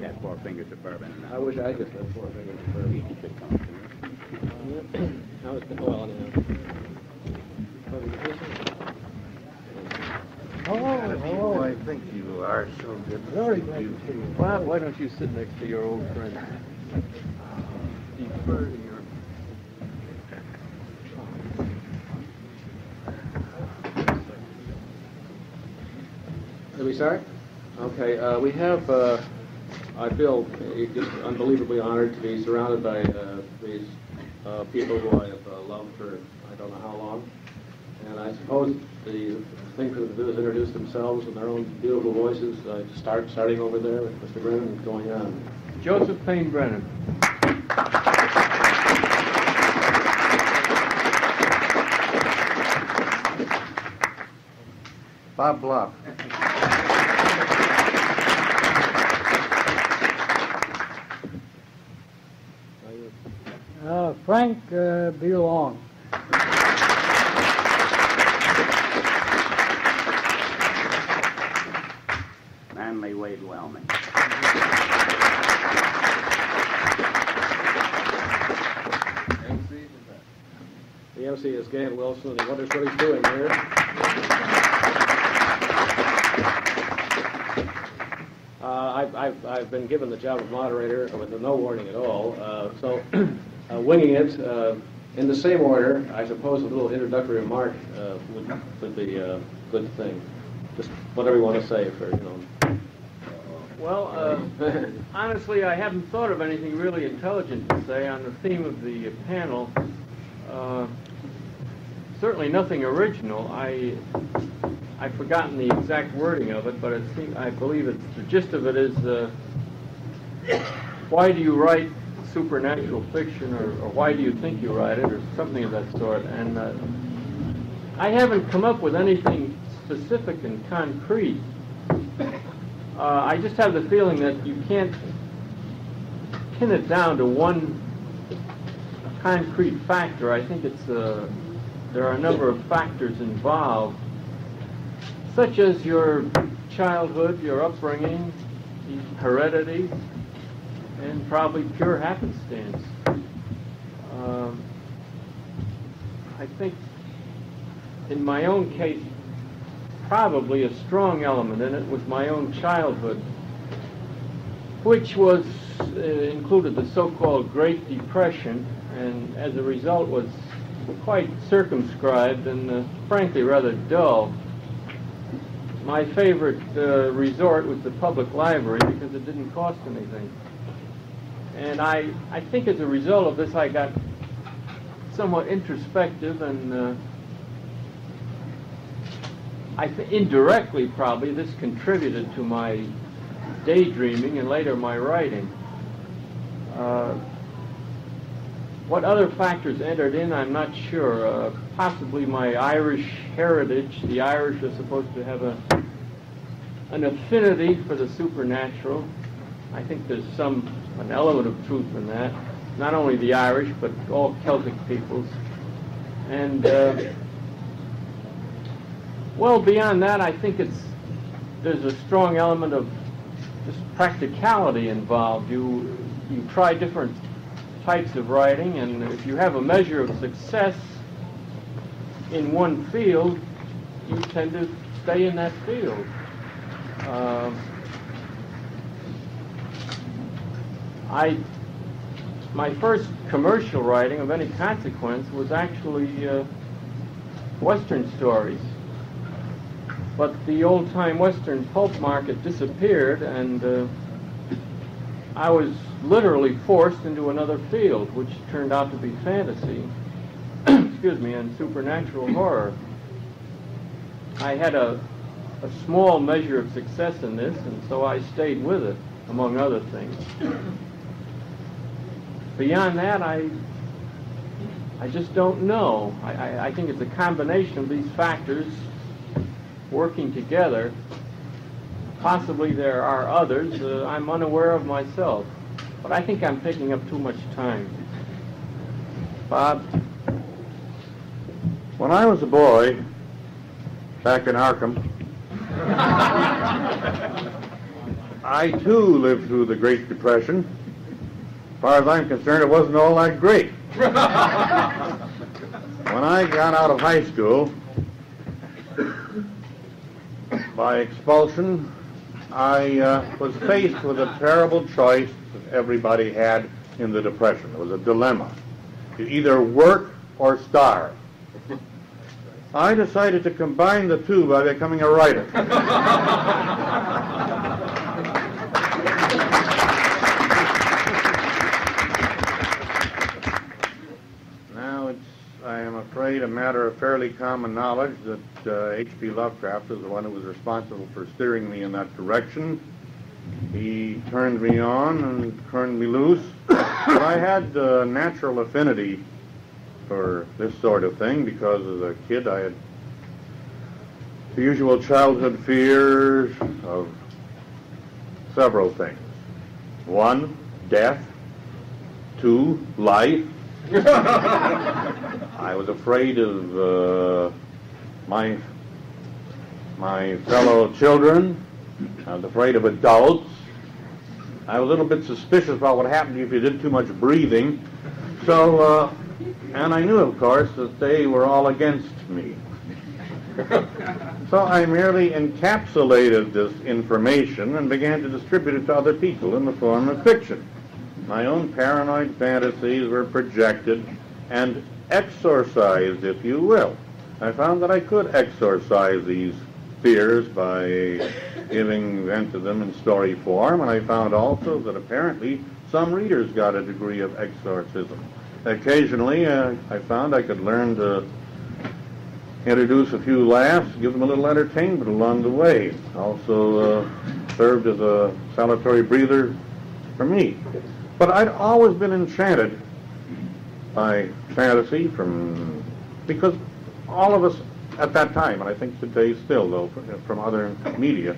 Got four fingers of bourbon. and I wish I could have four fingers of bourbon. You should come to me. I was, well, anyhow. Oh, I think you are so good. Very glad to see you. Bob, why don't you sit next to your old friend? Defer to your Did we start? Okay, uh, we have, uh, I feel uh, just unbelievably honored to be surrounded by uh, these uh, people who I have uh, loved for I don't know how long. And I suppose the thing for them to do is introduce themselves in their own beautiful voices. Uh, start starting over there with Mr. Brennan and going on. Joseph Payne Brennan. Bob Bloch. Uh, Frank uh, B. Long. Manly Wade Wellman. The MC is Gahan Wilson, and he wonders what he's doing here. Uh, I've, I've, I've been given the job of moderator with no warning at all, uh, so winging it uh, in the same order, I suppose a little introductory remark uh, would, would be a good thing. Just whatever you want to say for, you know. Well, uh, honestly, I haven't thought of anything really intelligent to say on the theme of the panel. Uh, certainly nothing original. I I've forgotten the exact wording of it, but it seems, I believe it's the gist of it is uh, why do you write supernatural fiction, or, or why do you think you write it, or something of that sort. And uh, I haven't come up with anything specific and concrete. Uh, I just have the feeling that you can't pin it down to one concrete factor. I think it's uh, there are a number of factors involved, such as your childhood, your upbringing, heredity, and probably pure happenstance. Um, I think, in my own case, probably a strong element in it was my own childhood, which was uh, included the so-called Great Depression, and as a result was quite circumscribed and uh, frankly rather dull. My favorite uh, resort was the public library because it didn't cost anything. And I, I think as a result of this, I got somewhat introspective and uh, I th- indirectly probably this contributed to my daydreaming and later my writing. Uh, what other factors entered in, I'm not sure. Uh, possibly my Irish heritage. The Irish are supposed to have a an affinity for the supernatural. I think there's some an element of truth in that. Not only the Irish, but all Celtic peoples. And uh, well, beyond that, I think it's there's a strong element of just practicality involved. You you try different types of writing, and if you have a measure of success in one field, you tend to stay in that field. Um, I my first commercial writing of any consequence was actually uh, Western stories. But the old-time Western pulp market disappeared, and uh, I was literally forced into another field, which turned out to be fantasy, excuse me, and supernatural horror. I had a, a small measure of success in this, and so I stayed with it, among other things. Beyond that, I, I just don't know. I, I, I think it's a combination of these factors working together. Possibly there are others uh, I'm unaware of myself. But I think I'm taking up too much time. Bob? When I was a boy, back in Arkham, I too lived through the Great Depression. As far as I'm concerned, it wasn't all that great. when I got out of high school, by expulsion, I uh, was faced with a terrible choice that everybody had in the Depression. It was a dilemma. You either work or starve. I decided to combine the two by becoming a writer. Now it's, I am afraid, a matter of fairly common knowledge that uh, H.P. Lovecraft is the one who was responsible for steering me in that direction. He turned me on and turned me loose. I had a natural affinity for this sort of thing because as a kid I had the usual childhood fears of several things. One, death. Two, life. I was afraid of uh, my my fellow children. I was afraid of adults. I was a little bit suspicious about what happened if you did too much breathing. So, uh, and I knew, of course, that they were all against me. so I merely encapsulated this information and began to distribute it to other people in the form of fiction. My own paranoid fantasies were projected and exorcised, if you will. I found that I could exorcise these fears by giving vent to them in story form, and I found also that apparently some readers got a degree of exorcism. Occasionally, uh, I found I could learn to introduce a few laughs, give them a little entertainment along the way. Also uh, served as a salutary breather for me. But I'd always been enchanted by fantasy from because all of us at that time, and I think today still, though, from, other media,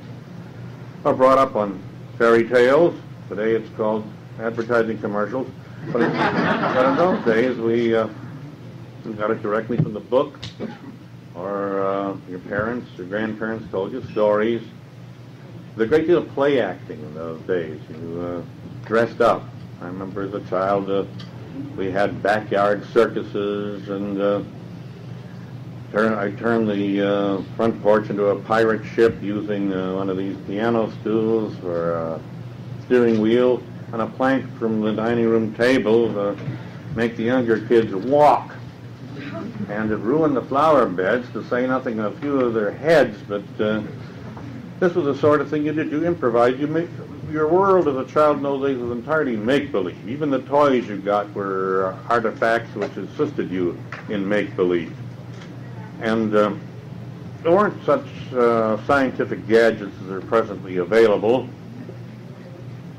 are brought up on fairy tales. Today it's called advertising commercials. But, in- but in those days, we, uh, we got it directly from the book, or uh, your parents your grandparents told you stories. There's a great deal of play acting in those days. You uh, dressed up. I remember as a child, uh, we had backyard circuses and uh, turn, I turned the uh, front porch into a pirate ship using uh, one of these piano stools for a steering wheel and a plank from the dining room table to make the younger kids walk. And it ruined the flower beds, to say nothing of a few of their heads, but uh, this was the sort of thing you did. You improvised. You make, your world as a child in those days was entirely make-believe. Even the toys you got were artifacts which assisted you in make-believe. And um, there weren't such uh, scientific gadgets as are presently available.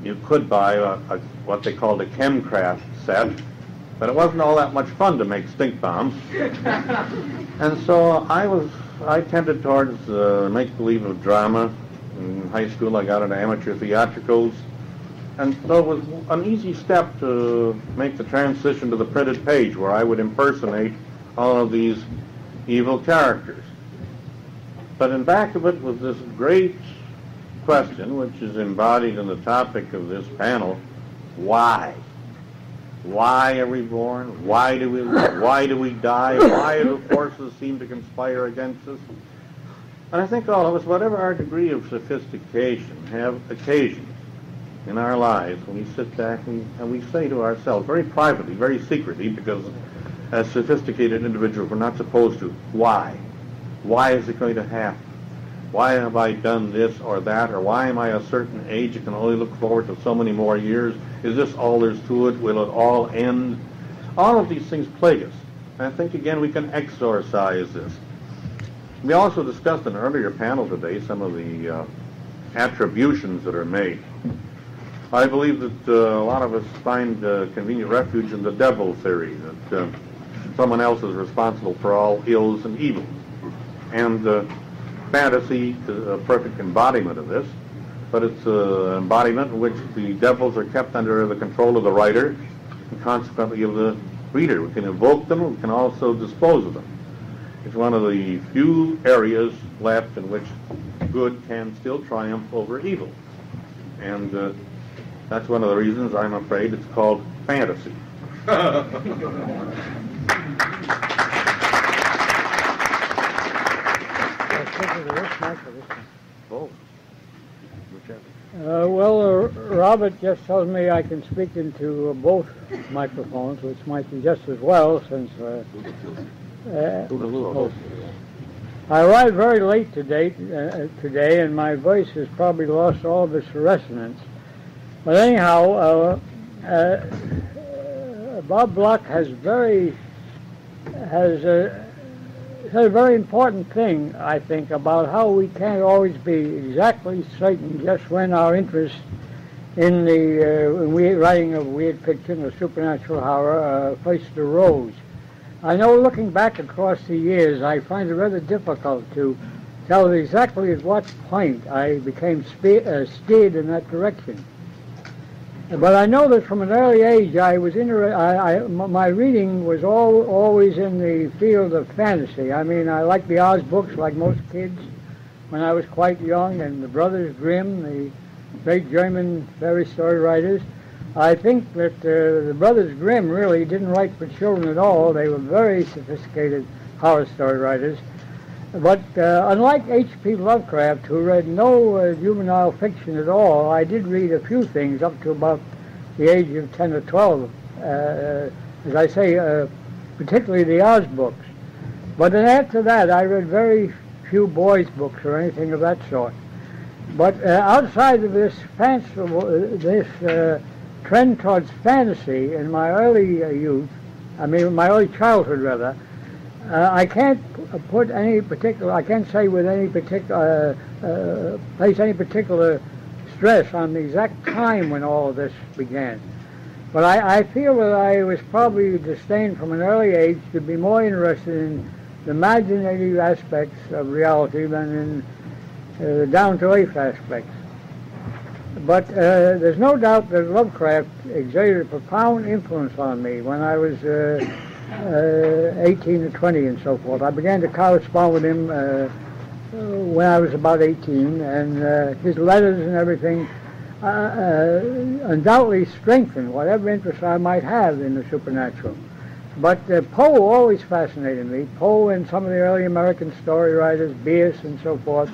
You could buy a, a, what they called a chemcraft set, but it wasn't all that much fun to make stink bombs. and so I was, I tended towards uh, make-believe of drama. In high school, I got into amateur theatricals. And so it was an easy step to make the transition to the printed page where I would impersonate all of these evil characters. But in back of it was this great question, which is embodied in the topic of this panel, why? Why are we born? Why do we? Why do we die? Why do forces seem to conspire against us? And I think all of us, whatever our degree of sophistication, have occasions in our lives when we sit back and, and we say to ourselves, very privately, very secretly, because as sophisticated individuals we're not supposed to, why? Why is it going to happen? Why have I done this or that? Or why am I a certain age and can only look forward to so many more years? Is this all there's to it? Will it all end? All of these things plague us. And I think, again, we can exorcise this. We also discussed in an earlier panel today some of the uh, attributions that are made. I believe that uh, a lot of us find uh, convenient refuge in the devil theory, that uh, someone else is responsible for all ills and evils. And uh, fantasy is a perfect embodiment of this, but it's an embodiment in which the devils are kept under the control of the writer and consequently of the reader. We can evoke them, we can also dispose of them. It's one of the few areas left in which good can still triumph over evil. And uh, that's one of the reasons I'm afraid it's called fantasy. Both. Uh, well, uh, Robert just tells me I can speak into uh, both microphones, which might be just as well since uh, uh, oh. I arrived very late today, uh, today, and my voice has probably lost all of its resonance. But anyhow, uh, uh, uh, Bob Bloch has very has uh, said a very important thing, I think, about how we can't always be exactly certain just when our interest in the uh, in we, writing of weird fiction or supernatural horror uh, first arose. I know looking back across the years, I find it rather difficult to tell exactly at what point I became spe- uh, steered in that direction. But I know that from an early age, I was inter- I, I, my reading was all, always in the field of fantasy. I mean, I liked the Oz books like most kids when I was quite young, and the Brothers Grimm, the great German fairy story writers. I think that uh, the Brothers Grimm really didn't write for children at all. They were very sophisticated horror story writers. But uh, unlike H.P. Lovecraft, who read no uh, juvenile fiction at all, I did read a few things up to about the age of 10 or 12. Uh, as I say, uh, particularly the Oz books. But then after that, I read very few boys' books or anything of that sort. But uh, outside of this fanciful, uh, this uh, trend towards fantasy in my early uh, youth, I mean my early childhood rather, uh, I can't put any particular, I can't say with any particular, uh, uh, place any particular stress on the exact time when all of this began. But I, I feel that I was probably destined from an early age to be more interested in the imaginative aspects of reality than in uh, the down-to-earth aspects. But uh, there's no doubt that Lovecraft exerted a profound influence on me when I was uh, uh, 18 or 20 and so forth. I began to correspond with him uh, when I was about 18, and uh, his letters and everything undoubtedly strengthened whatever interest I might have in the supernatural. But uh, Poe always fascinated me. Poe and some of the early American story writers, Bierce and so forth.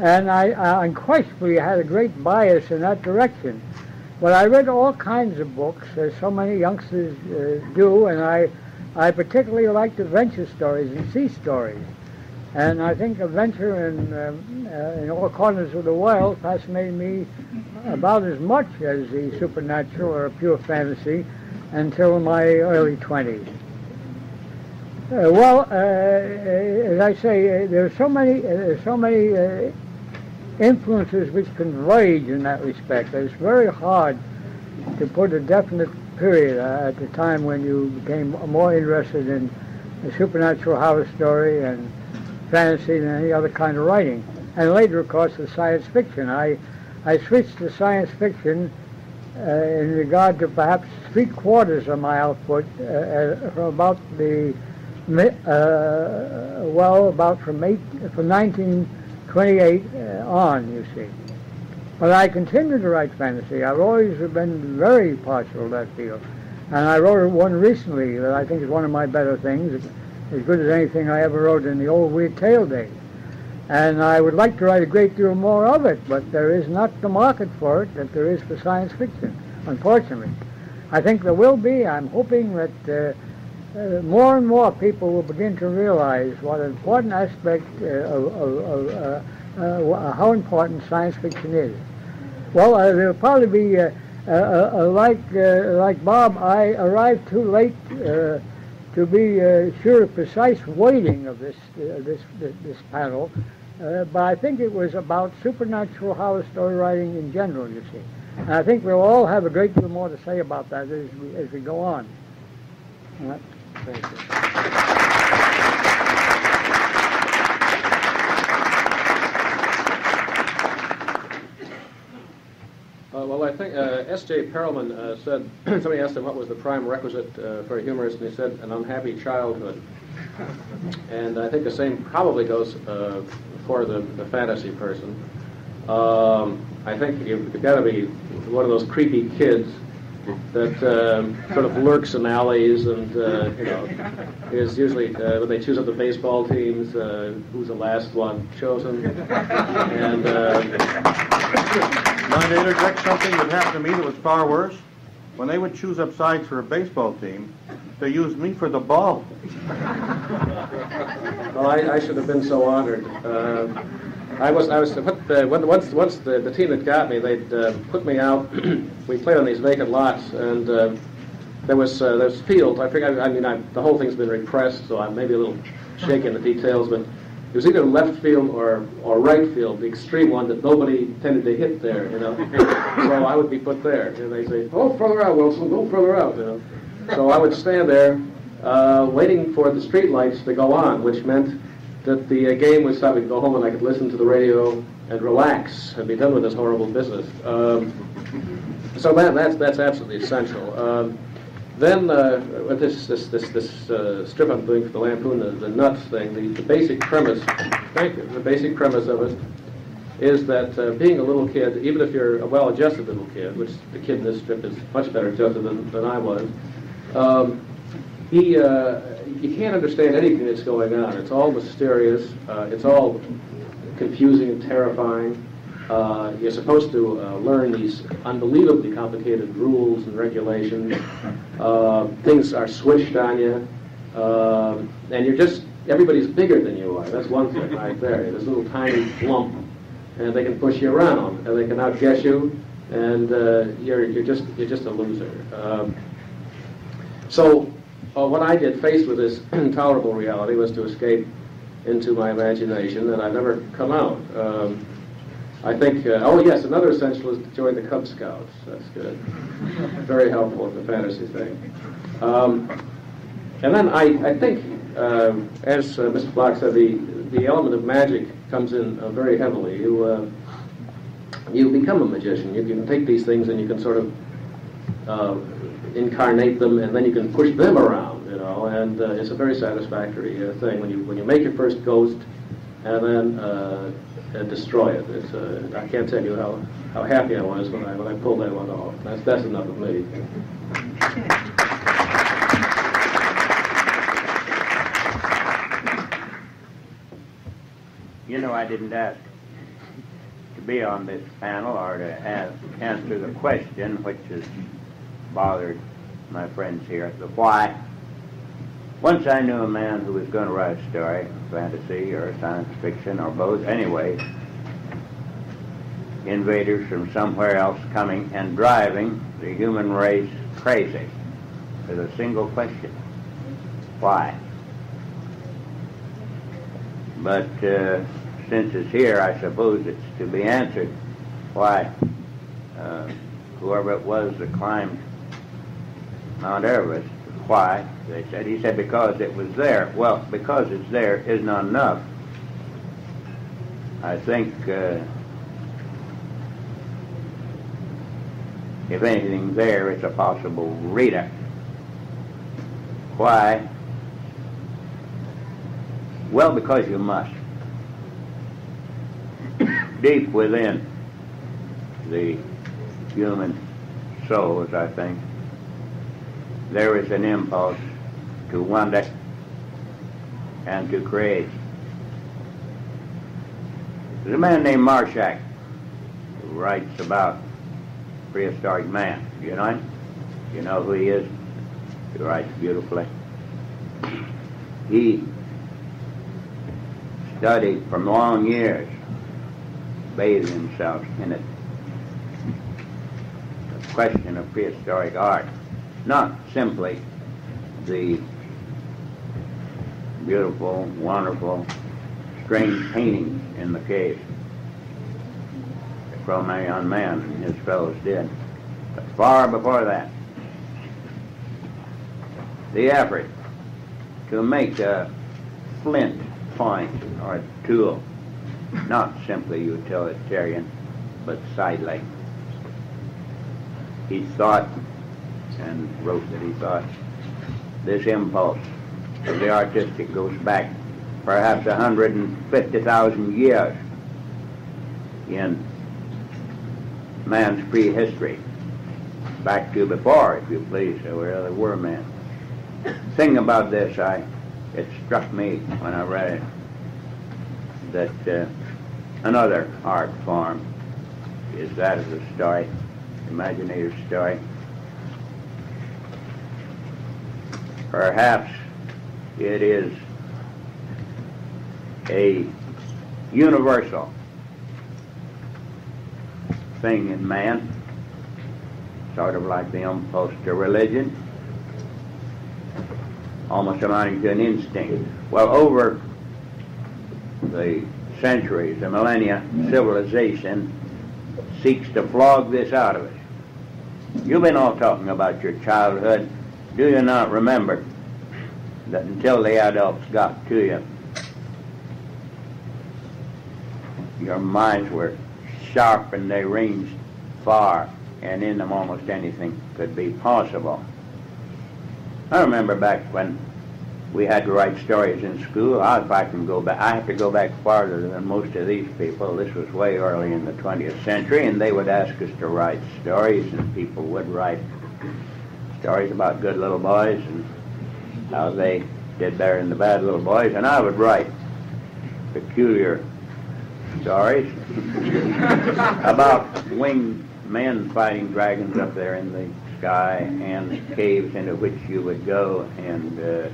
And I, unquestionably had a great bias in that direction. But I read all kinds of books, as so many youngsters uh, do, and I, I particularly liked adventure stories and sea stories. And I think adventure in, um, uh, in all corners of the world fascinated me about as much as the supernatural or pure fantasy until my early 20s. Uh, well, uh, as I say, uh, there are so many, uh, so many uh, influences which can rage in that respect. It's very hard to put a definite period uh, at the time when you became more interested in the supernatural horror story and fantasy than any other kind of writing. And later, of course, the science fiction. I, I switched to science fiction uh, in regard to perhaps three quarters of my output uh, uh from about the, uh, well, about from, eight, from 19- 28 uh, on, you see. But I continued to write fantasy. I've always been very partial to that field. And I wrote one recently that I think is one of my better things, as good as anything I ever wrote in the old Weird Tale days. And I would like to write a great deal more of it, but there is not the market for it that there is for science fiction, unfortunately. I think there will be. I'm hoping that uh, uh, more and more people will begin to realize what an important aspect uh, of, of, uh, uh, how important science fiction is. Well, there'll probably be, like, like Bob, I arrived too late to be sure of precise weighting of this, this, this, this panel. Uh, but I think it was about supernatural horror story writing in general, you see. And I think we'll all have a great deal more to say about that as we, as we go on. Thank you. Uh, well, I think uh, S.J. Perelman uh, said, somebody asked him what was the prime requisite uh, for a humorist, and he said, an unhappy childhood. And I think the same probably goes uh, for the, the fantasy person. Um, I think you've got to be one of those creepy kids that um, sort of lurks in alleys and, uh, you know, is usually, uh, when they choose up the baseball teams, uh, who's the last one chosen. And, uh, Mind to interject something that happened to me that was far worse? When they would choose up sides for a baseball team, they used me for the ball. Well, I, I should have been so honored. I was, I was, put the, when, once, once the, the team that got me, they'd uh, put me out. we played on these vacant lots, and uh, there was uh, there's field. I figure, I mean, I, the whole thing's been repressed, so I may be a little shaky in the details, but it was either left field or, or right field, the extreme one that nobody tended to hit there, you know. so I would be put there, and they say, "Oh, further out, Wilson, go further out," you know. So I would stand there, uh, waiting for the street lights to go on, which meant that the uh, game was stop. We'd go home and I could listen to the radio and relax and be done with this horrible business. Um, so that, that's that's absolutely essential. Um, then uh, with this this this, this uh, strip I'm doing for the Lampoon, the, the nuts thing, the, the basic premise. Thank you. The basic premise of it is that uh, being a little kid, even if you're a well-adjusted little kid, which the kid in this strip is much better adjusted than, than I was, um, he, uh, you can't understand anything that's going on. It's all mysterious. Uh, it's all confusing and terrifying. Uh, you're supposed to uh, learn these unbelievably complicated rules and regulations. Uh, things are switched on you, uh, and you're just everybody's bigger than you are. That's one thing right there. This little tiny lump, and they can push you around, and they can outguess you, and uh, you're you're just you're just a loser. Um, so what I did, faced with this intolerable reality, was to escape into my imagination, and I've never come out. Um, I think, uh, oh yes, another essential is to join the Cub Scouts. That's good. Very helpful with the fantasy thing. Um, and then I, I think, uh, as uh, Mr. Bloch said, the, the element of magic comes in uh, very heavily. You, uh, you become a magician. You can take these things and you can sort of uh, incarnate them, and then you can push them around, you know. And uh, it's a very satisfactory uh, thing when you when you make your first ghost, and then uh, uh, destroy it. It's uh, I can't tell you how, how happy I was when I when I pulled that one off. That's that's enough of me. You know, I didn't ask to be on this panel or to ask, answer the question which has bothered my friends here, the why. Once I knew a man who was going to write a story, fantasy or science fiction or both, anyway, invaders from somewhere else coming and driving the human race crazy with a single question. Why? But uh, since it's here, I suppose it's to be answered. Why? Uh, whoever it was that climbed Mount Everest, why? They said, he said, because it was there. Well, because it's there is not enough. I think, uh, if anything there, it's a possible reader. Why? Well, because you must. Deep within the human souls, I think, there is an impulse to wonder and to create. There's a man named Marshack who writes about prehistoric man. You know him? You know who he is? He writes beautifully. He studied for long years, bathed himself in it. The question of prehistoric art, not simply the beautiful, wonderful, strange paintings in the cave Cro-Magnon man and his fellows did. But far before that, the effort to make a flint point or a tool, not simply utilitarian, but sidelight. He thought, and wrote that he thought, this impulse of the artistic goes back perhaps 150,000 years in man's prehistory. Back to before, if you please, where there were men. Thing about this, I it struck me when I read it that uh, another art form is that of the story, imaginative story. Perhaps it is a universal thing in man, sort of like the impulse to religion, almost amounting to an instinct. Well, over the centuries, the millennia, civilization seeks to flog this out of us. You've been all talking about your childhood. Do you not remember that until the adults got to you, your minds were sharp and they ranged far, and in them almost anything could be possible. I remember back when we had to write stories in school. I, if I can go back, I have to go back farther than most of these people. This was way early in the 20th century, and they would ask us to write stories, and people would write stories about good little boys and how they did better than the bad little boys, and I would write peculiar stories about winged men fighting dragons up there in the sky and caves into which you would go and uh,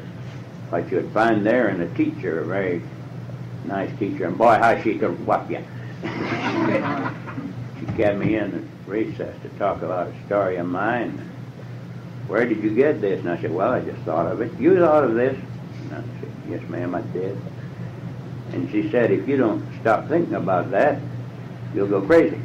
what you would find there and a teacher, a very nice teacher, and boy, how she could whop you. she kept me in at recess to talk about a story of mine. Where did you get this? And I said, well, I just thought of it. You thought of this? And I said, yes, ma'am, I did. And she said, if you don't stop thinking about that, you'll go crazy.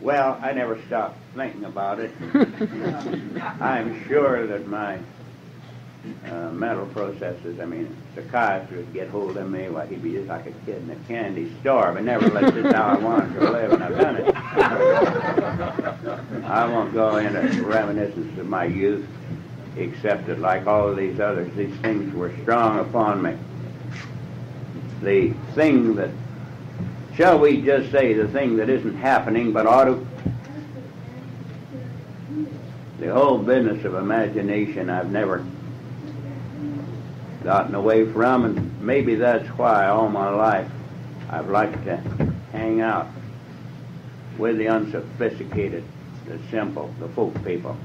well, I never stopped thinking about it. I'm sure that my uh, mental processes. I mean, psychiatrist would get hold of me, well, he'd be just like a kid in a candy store, but nevertheless, is how I wanted to live, and I've done it. I won't go into reminiscence of my youth, except that, like all of these others, these things were strong upon me. The thing that, shall we just say, the thing that isn't happening but ought to, the whole business of imagination I've never gotten away from, and maybe that's why all my life I've liked to hang out with the unsophisticated, the simple, the folk people,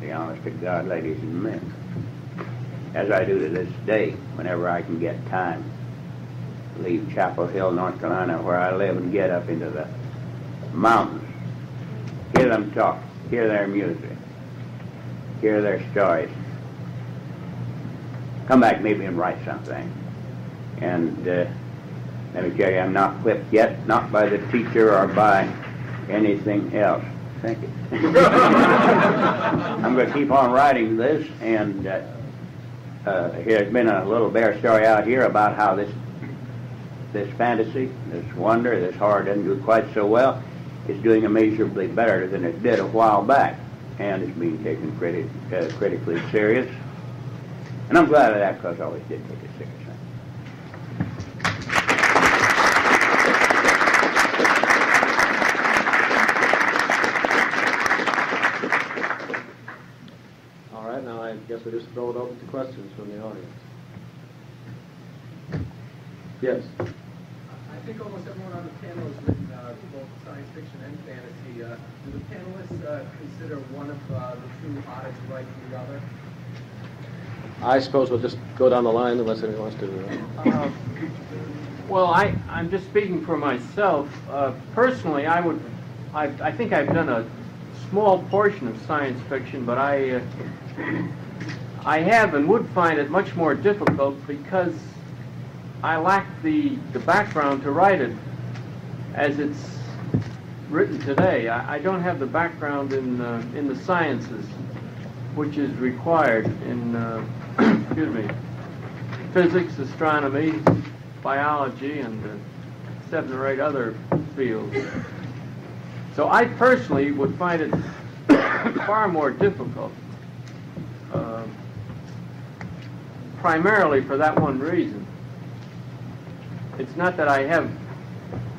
the honest to God ladies and men, as I do to this day whenever I can get time. Leave Chapel Hill, North Carolina, where I live, and get up into the mountains. Hear them talk, hear their music, hear their stories come back maybe and write something. And uh, let me tell you, I'm not whipped yet, not by the teacher or by anything else. Thank you. I'm going to keep on writing this, and uh, uh, there's been a little bear story out here about how this this fantasy, this wonder, this horror doesn't do quite so well. It's doing immeasurably better than it did a while back, and it's being taken criti- uh, critically serious. And I'm glad of that because I always did take it seriously. All right, now I guess we just throw it open to questions from the audience. Yes. I think almost everyone on the panel has written uh, both science fiction and fantasy. Uh, do the panelists uh, consider one of uh, the two hotter to write than the other? I suppose we'll just go down the line unless anyone wants to. Uh, Uh, Well, I, I'm just speaking for myself. Uh, Personally, I would, I, I think I've done a small portion of science fiction, but I, uh, I have and would find it much more difficult because I lack the, the background to write it as it's written today. I, I don't have the background in, uh, in the sciences, which is required in, uh, excuse me, physics, astronomy, biology, and uh, seven or eight other fields. So I personally would find it far more difficult, uh, primarily for that one reason. It's not that I have,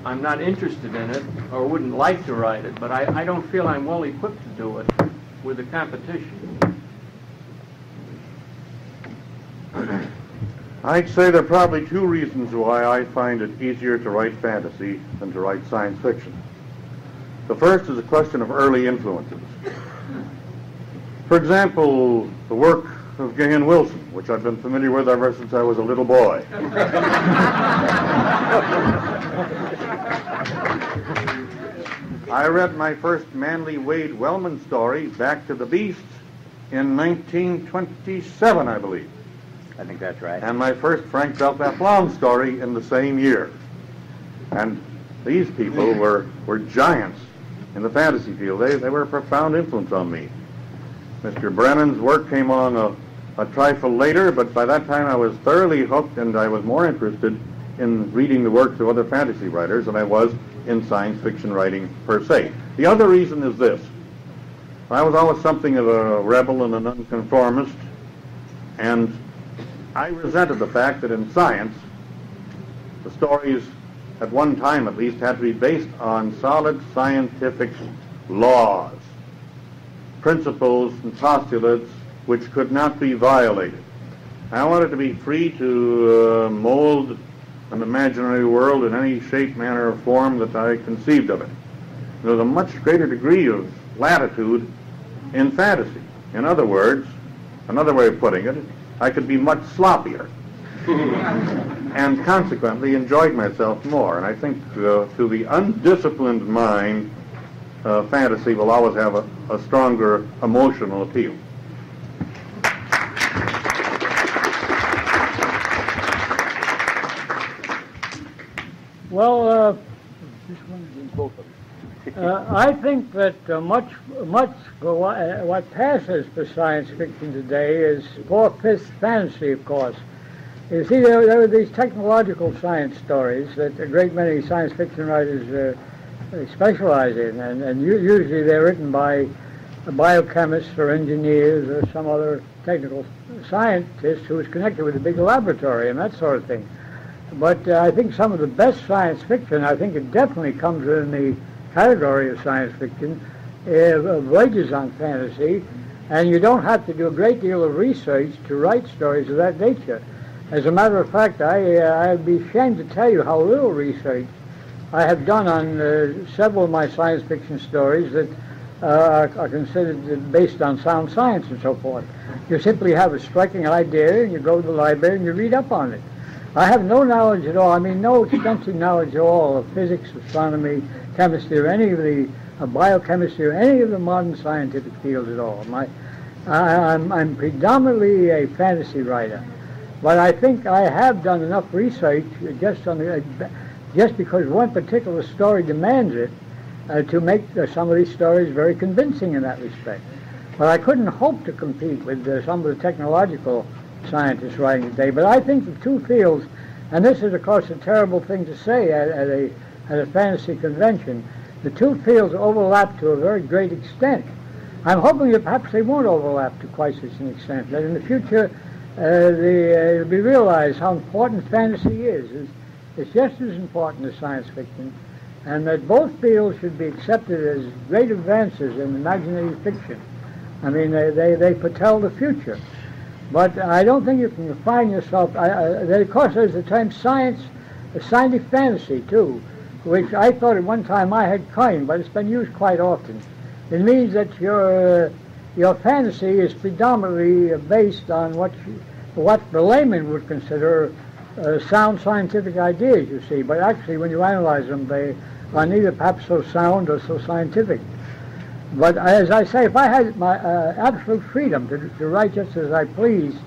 I'm not interested in it or wouldn't like to write it, but I, I don't feel I'm well equipped to do it with the competition. I'd say there are probably two reasons why I find it easier to write fantasy than to write science fiction. The first is a question of early influences. For example, the work of Gahan Wilson, which I've been familiar with ever since I was a little boy. I read my first Manly Wade Wellman story, Back to the Beast, in 1927, I believe I think that's right. and my first Frank Belknap Long story in the same year. And these people were, were giants in the fantasy field. They, they were a profound influence on me. Mr. Brennan's work came on a, a trifle later, but by that time I was thoroughly hooked and I was more interested in reading the works of other fantasy writers than I was in science fiction writing per se. The other reason is this. I was always something of a rebel and a nonconformist, and I resented the fact that in science, the stories, at one time at least, had to be based on solid scientific laws, principles and postulates which could not be violated. I wanted to be free to uh, mold an imaginary world in any shape, manner, or form that I conceived of it. There was a much greater degree of latitude in fantasy. In other words, another way of putting it, I could be much sloppier and consequently enjoyed myself more. And I think uh, to the undisciplined mind, uh, fantasy will always have a, a stronger emotional appeal. Well, uh, this one is both of them. Uh, I think that uh, much, much what, uh, what passes for science fiction today is four-fifths fantasy, of course. You see, there, there are these technological science stories that a great many science fiction writers uh, specialize in, and, and usually they're written by biochemists or engineers or some other technical scientist who is connected with a big laboratory and that sort of thing. But uh, I think some of the best science fiction, I think it definitely comes in the category of science fiction, uh, verges on fantasy, and you don't have to do a great deal of research to write stories of that nature. As a matter of fact, I, uh, I'd be ashamed to tell you how little research I have done on uh, several of my science fiction stories that uh, are, are considered based on sound science and so forth. You simply have a striking idea, and you go to the library and you read up on it. I have no knowledge at all. I mean, no extensive knowledge at all of physics, astronomy, chemistry, or any of the uh, biochemistry, or any of the modern scientific fields at all. My, I, I'm, I'm predominantly a fantasy writer, but I think I have done enough research just on the, uh, just because one particular story demands it uh, to make uh, some of these stories very convincing in that respect. But I couldn't hope to compete with uh, some of the technological scientists writing today. But I think the two fields, and this is of course a terrible thing to say at, at a at a fantasy convention, the two fields overlap to a very great extent. I'm hoping that perhaps they won't overlap to quite such an extent. That in the future, uh, the, uh, it'll be realized how important fantasy is. It's, it's just as important as science fiction, and that both fields should be accepted as great advances in imaginative fiction. I mean, they, they, they foretell the future. But I don't think you can find yourself. I, I, of course, there's the term science, scientific fantasy too, which I thought at one time I had coined, but it's been used quite often. It means that your your fantasy is predominantly based on what you, what the layman would consider uh, sound scientific ideas. You see, but actually, when you analyze them, they are neither perhaps so sound or so scientific. But as I say, if I had my uh, absolute freedom to, to write just as I pleased,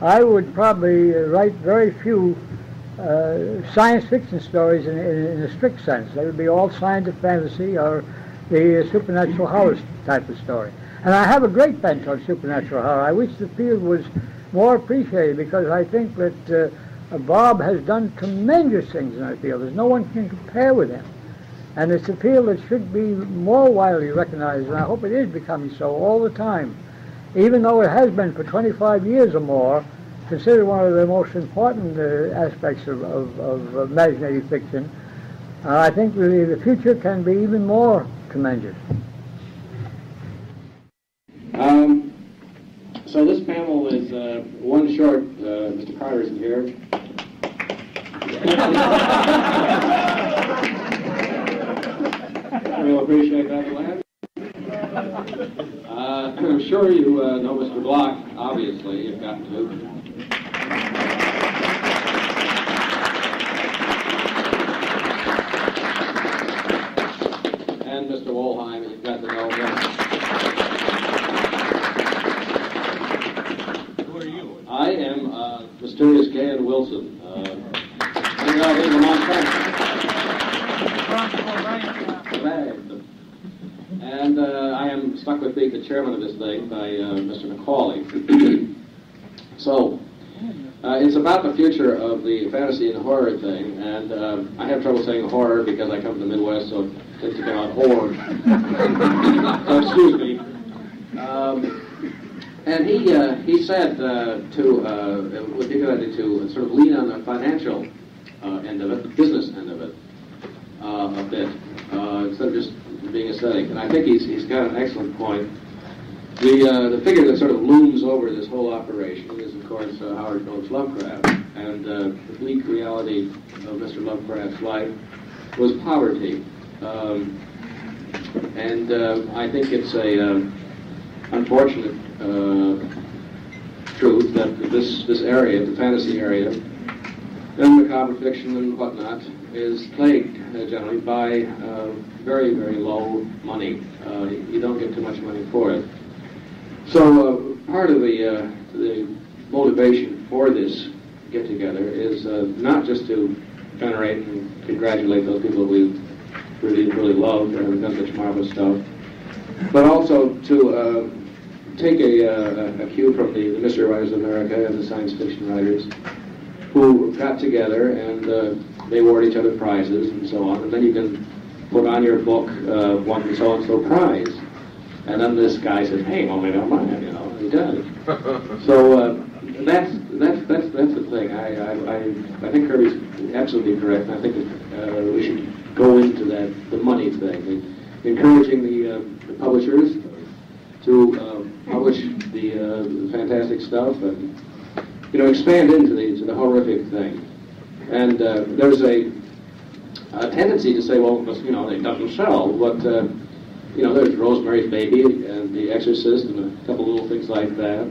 I would probably write very few uh, science fiction stories in, in, in, a strict sense. They would be all scientific fantasy or the supernatural horror type of story. And I have a great bent on supernatural horror. I wish the field was more appreciated because I think that uh, Bob has done tremendous things in that field. There's no one can compare with him. And it's a field that should be more widely recognized, and I hope it is becoming so all the time. Even though it has been for 25 years or more, considered one of the most important uh, aspects of, of, of imaginative fiction. Uh, I think really the future can be even more tremendous. Um, so this panel is uh, one short. Uh, Mr. Carter isn't here. we'll appreciate that, Lance. Uh, I'm sure you uh, know Mr. Bloch, obviously, you've got to. And Mr. Wollheim, you've got to know him. Who are you? I am uh, mysterious Gahan Wilson. Uh, hang out in Vermont Right. And uh, I am stuck with being the chairman of this thing by uh, Mr. McCauley. so, uh, it's about the future of the fantasy and horror thing, and uh, I have trouble saying horror because I come from the Midwest, so it tends to come out horror. so, excuse me. Um, and he uh, he said uh, to uh, it would be a good idea to sort of lean on the financial uh, end of it, the business end of it, uh, a bit uh, instead of just being aesthetic. And I think he's he's got an excellent point. The uh, the figure that sort of looms over this whole operation is, of course, uh, Howard Phillips Lovecraft, and uh, the bleak reality of Mr. Lovecraft's life was poverty. Um, and uh, I think it's a uh, unfortunate uh, truth that this this area, the fantasy area, and macabre fiction and whatnot, is plagued generally by very very low money. You don't get too much money for it. So uh, part of the uh, the motivation for this get together is uh, not just to venerate and congratulate those people we really really love and have done such marvelous stuff, but also to uh, take a, uh, a cue from the, the mystery writers of America and the science fiction writers who got together and uh, they award each other prizes and so on, and then you can put on your book uh, won so and so prize. And then this guy says, "Hey, well, maybe I'll buy it," you know. He does. so uh, that's that's that's that's the thing. I I, I, I think Kirby's absolutely correct. And I think that, uh, we should go into that the money thing, encouraging the, uh, the publishers to uh, publish the, uh, the fantastic stuff and you know expand into the to the horrific thing. And uh, there's a, a tendency to say, well, you know, it doesn't sell, but uh, you know, there's Rosemary's Baby and The Exorcist and a couple little things like that,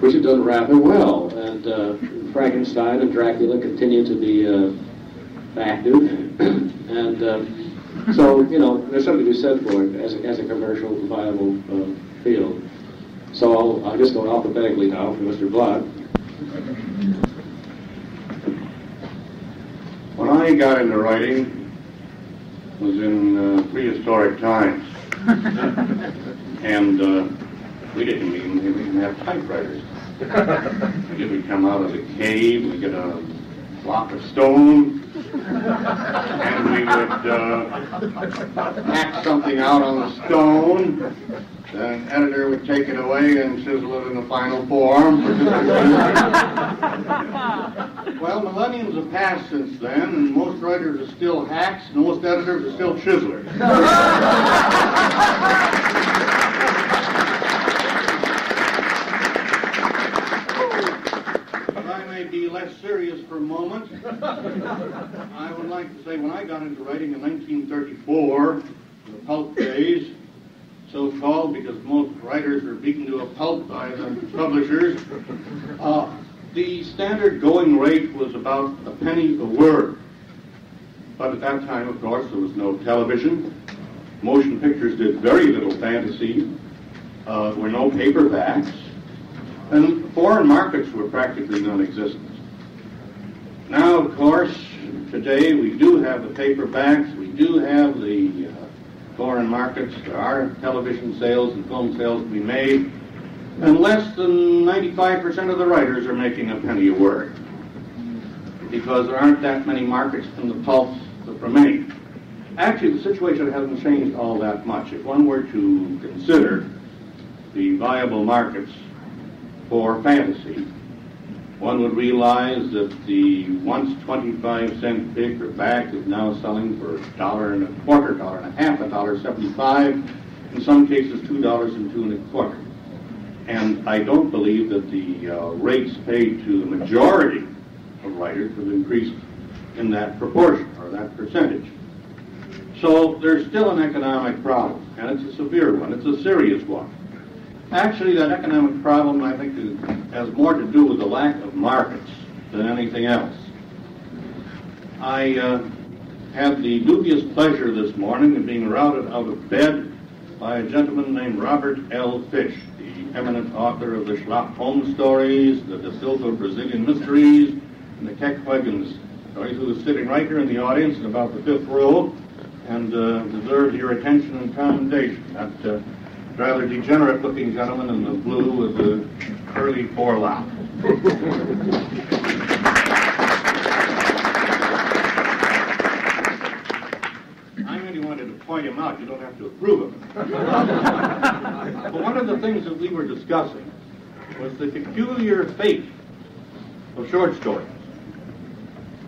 which have done rather well. And uh, Frankenstein and Dracula continue to be uh, active, and uh, so you know, there's something to be said for it as a, as a commercial viable uh, field. So I'll, I'll just go alphabetically now for Mr. Bloch. When I got into writing was in uh, prehistoric times. and uh, we didn't even, didn't have typewriters. we would come out of the cave, we get a block of stone, and we would uh, hack something out on the stone. The editor would take it away and chisel it in the final form. well, millenniums have passed since then, and most writers are still hacks, and most editors are still chiselers. I may be less serious for a moment, I would like to say when I got into writing in 1934, the pulp days, so called because most writers were beaten to a pulp by the publishers, uh, the standard going rate was about a penny a word. But at that time, of course, there was no television. Motion pictures did very little fantasy. Uh, there were no paperbacks. And foreign markets were practically non-existent. Now, of course, today we do have the paperbacks, we do have the uh, foreign markets, there are television sales and film sales to be made, and less than 95% of the writers are making a penny a word because there aren't that many markets in the pulp that remain. Actually, the situation hasn't changed all that much. If one were to consider the viable markets for fantasy, one would realize that the once 25 cent paperback is now selling for a dollar and a quarter, dollar and a half, a dollar 75, in some cases two dollars and two and a quarter. And I don't believe that the uh, rates paid to the majority of writers have increased in that proportion or that percentage. So there's still an economic problem, and it's a severe one. It's a serious one. Actually, that economic problem, I think, is, has more to do with the lack of markets than anything else. I uh, had the dubious pleasure this morning of being routed out of bed by a gentleman named Robert L. Fish, the eminent author of the Schlock Homes stories, the Da Silva Brazilian Mysteries, and the Kek Huuygens stories, who is sitting right here in the audience in about the fifth row and uh, deserves your attention and commendation. That uh, rather degenerate looking gentleman in the blue with the curly forelock. I merely wanted to point him out. You don't have to approve him. but one of the things that we were discussing was the peculiar fate of short stories.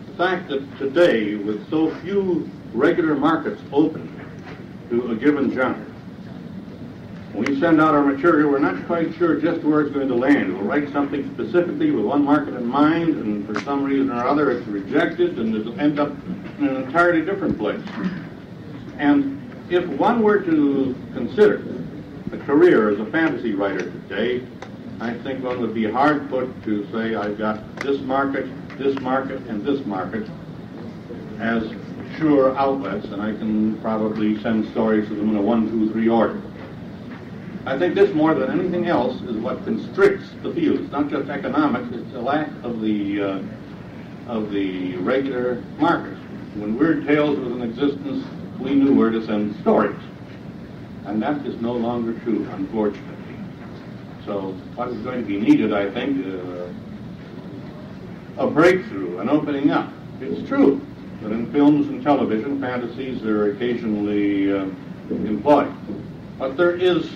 The fact that today, with so few regular markets open to a given genre, when we send out our material, we're not quite sure just where it's going to land. We'll write something specifically with one market in mind, and for some reason or other it's rejected, and it'll end up in an entirely different place. And if one were to consider a career as a fantasy writer today, I think one would be hard put to say I've got this market, this market, and this market as sure outlets, and I can probably send stories to them in a one, two, three order. I think this more than anything else is what constricts the field. It's not just economics; it's a lack of the uh, of the regular market. When Weird Tales was in existence, we knew where to send stories, and that is no longer true, unfortunately. So, what is going to be needed, I think, uh, a breakthrough, an opening up. It's true that in films and television, fantasies are occasionally uh, employed, but there is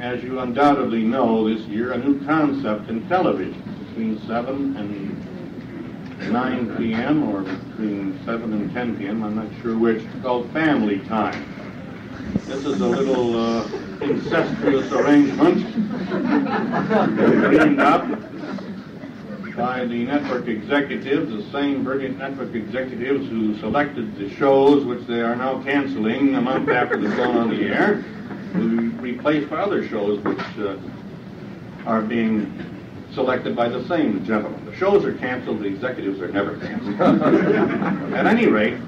as you undoubtedly know this year, a new concept in television between 7 and 9 p.m. or between 7 and 10 p.m., I'm not sure which, called Family Time. This is a little uh, incestuous arrangement dreamed up by the network executives, the same brilliant network executives who selected the shows which they are now canceling a month after they've gone on the air replaced by other shows which uh, are being selected by the same gentleman. The shows are canceled, the executives are never canceled. At any rate,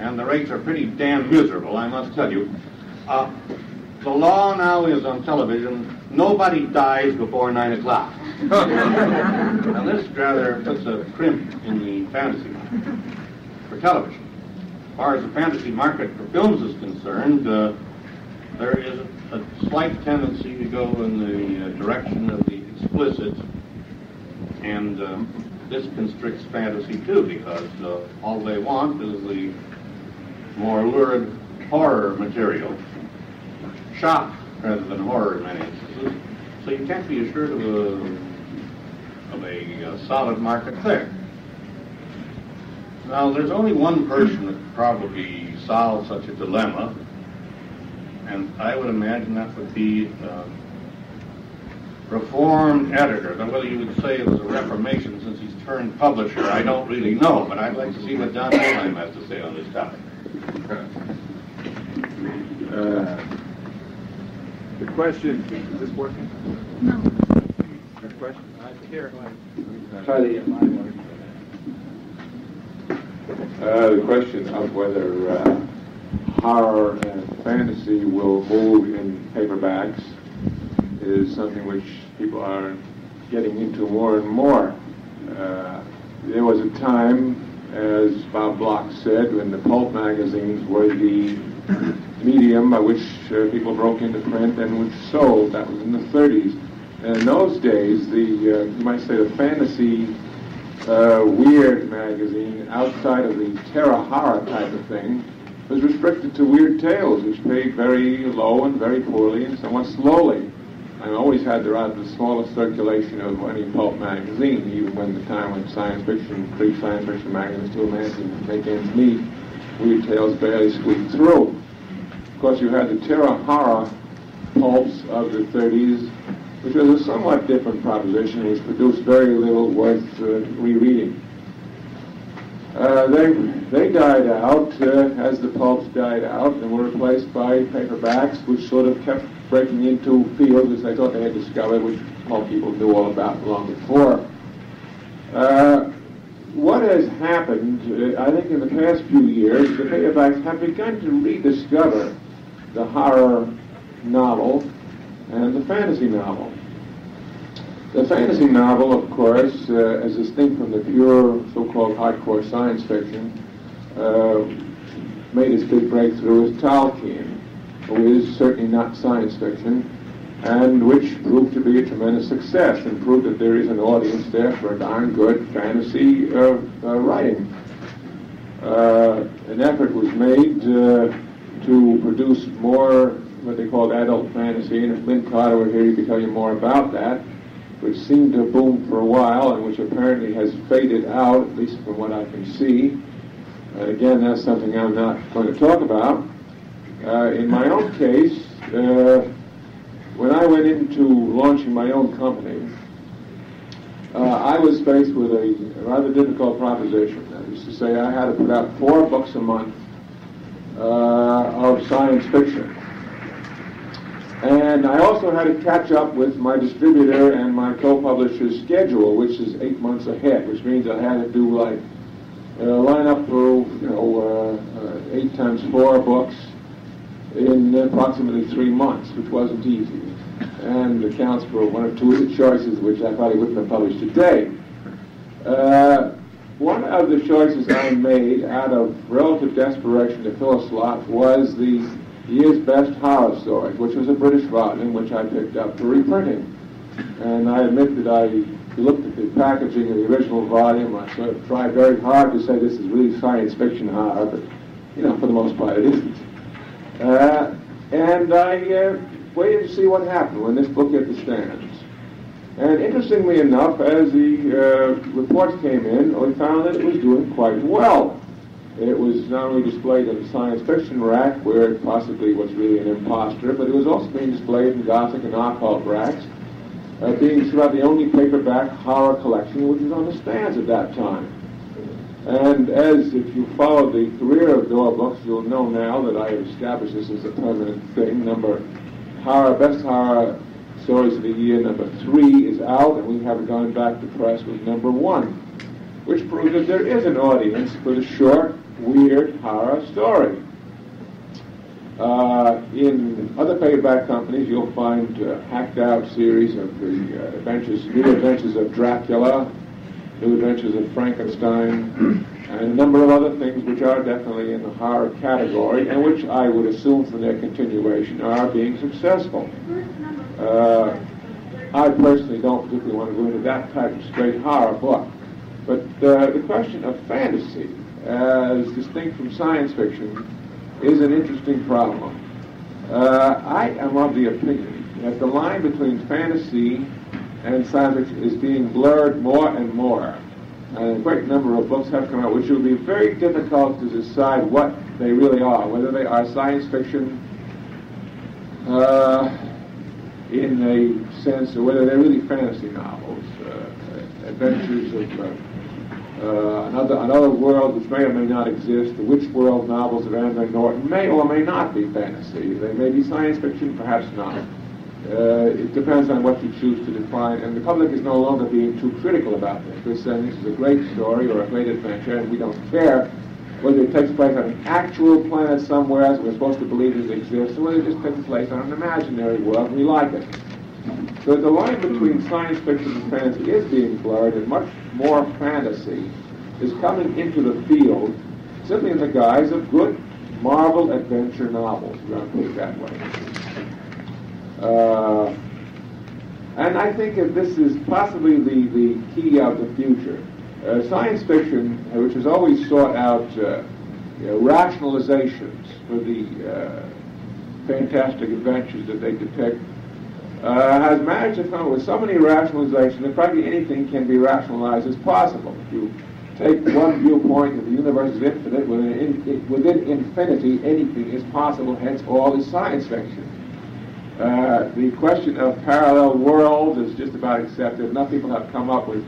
and the rates are pretty damn miserable, I must tell you, uh, the law now is on television, nobody dies before 9 o'clock. and this rather puts a crimp in the fantasy market for television. As far as the fantasy market for films is concerned, uh, there is a slight tendency to go in the uh, direction of the explicit, and um, this constricts fantasy too, because uh, all they want is the more lurid horror material, shock rather than horror in many instances. So you can't be assured of a, of a, uh, solid market there. Now, there's only one person that could probably solve such a dilemma, and I would imagine that would be uh, reformed editor. Now, whether you would say it was a reformation since he's turned publisher, I don't really know, but I'd like to see what Don Wollheim has to say on this topic. Uh, the question, is this working? No. The question? Here. Try the, uh, the question of whether uh, horror and fantasy will move in paperbacks is something which people are getting into more and more. Uh, there was a time, as Bob Bloch said, when the pulp magazines were the medium by which uh, people broke into print and which sold. That was in the 30s. And in those days, the uh, you might say the fantasy uh, weird magazine, outside of the terror horror type of thing, was restricted to weird tales, which paid very low and very poorly and somewhat slowly. I always had rather the smallest circulation of any pulp magazine, even when the time when science fiction, pre science fiction magazines still managed to make ends meet, weird tales barely squeaked through. Of course, you had the terror horror pulps of the 30s, which was a somewhat different proposition, which produced very little worth uh, rereading. Uh, they, they died out uh, as the pulps died out and were replaced by paperbacks, which sort of kept breaking into fields which they thought they had discovered, which pulp people knew all about long before. Uh, what has happened, uh, I think in the past few years, the paperbacks have begun to rediscover the horror novel and the fantasy novel. The fantasy novel, of course, uh, as distinct from the pure so-called hardcore science fiction, uh, made its big breakthrough as Tolkien, who is certainly not science fiction, and which proved to be a tremendous success and proved that there is an audience there for darn good fantasy uh, writing. Uh, an effort was made uh, to produce more what they called adult fantasy, and if Lin Carter were here, he could tell you more about that which seemed to boom for a while and which apparently has faded out, at least from what I can see. And again, that's something I'm not going to talk about. Uh, in my own case, uh, when I went into launching my own company, uh, I was faced with a rather difficult proposition. That is to say, I had to put out four books a month uh, of science fiction. And I also had to catch up with my distributor and my co-publisher's schedule, which is eight months ahead, which means I had to do like uh, line up for you know uh, uh, eight times four books in approximately three months, which wasn't easy, and accounts for one or two of the choices which I probably wouldn't have published today. Uh, one of the choices I made out of relative desperation to fill a slot was the year's best horror story, which was a British volume which I picked up for reprinting. And I admit that I looked at the packaging of the original volume. I sort of tried very hard to say this is really science fiction horror, but you know, for the most part, it isn't. Uh, and I uh, waited to see what happened when this book hit the stands. And interestingly enough, as the uh, reports came in, we found that it was doing quite well. It was not only displayed in the science fiction rack, where it possibly was really an impostor, but it was also being displayed in Gothic and occult racks, uh, being about the only paperback horror collection which was on the stands at that time. And as if you follow the career of DAW Books, you'll know now that I have established this as a permanent thing. Number horror, best horror stories of the year, number three is out, and we haven't gone back to press with number one, which proves that there is an audience for the short, weird horror story. Uh, in other paperback companies, you'll find uh, hacked out series of the uh, adventures, new adventures of Dracula, new adventures of Frankenstein, and a number of other things which are definitely in the horror category and which I would assume from their continuation are being successful. Uh, I personally don't particularly want to go into that type of straight horror book. But uh, the question of fantasy as distinct from science fiction is an interesting problem. Uh, I am of the opinion that the line between fantasy and science fiction is being blurred more and more. And a great number of books have come out which will be very difficult to decide what they really are, whether they are science fiction uh, in a sense or whether they're really fantasy novels, uh, adventures of uh, another, another world which may or may not exist. The Witch World novels of Andre Norton may or may not be fantasy. They may be science fiction, perhaps not. Uh, it depends on what you choose to define, and the public is no longer being too critical about this. They're saying this is a great story or a great adventure, and we don't care whether it takes place on an actual planet somewhere, as we're supposed to believe it exists, or whether it just takes place on an imaginary world, and we like it. So the line between science fiction and fantasy is being blurred, and much more fantasy is coming into the field simply in the guise of good Marvel adventure novels, we're going to put it that way. Uh, and I think that this is possibly the, the key of the future. Uh, science fiction, uh, which has always sought out uh, you know, rationalizations for the uh, fantastic adventures that they depict, uh, has managed to come up with so many rationalizations that practically anything can be rationalized as possible. If you take one viewpoint that the universe is infinite, within, in, within infinity anything is possible, hence all is science fiction. Uh, the question of parallel worlds is just about accepted. Enough people have come up with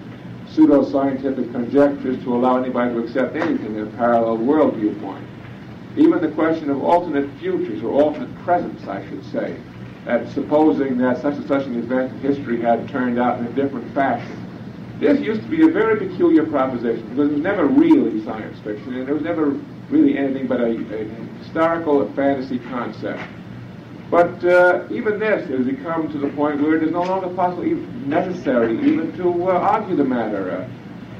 pseudo-scientific conjectures to allow anybody to accept anything in a parallel world viewpoint. Even the question of alternate futures, or alternate presents, I should say, that supposing that such and such an event in history had turned out in a different fashion. This used to be a very peculiar proposition because it was never really science fiction, and it was never really anything but a, a historical fantasy concept. But uh, even this has become to the point where it is no longer possible, even necessary, even to uh, argue the matter. Uh,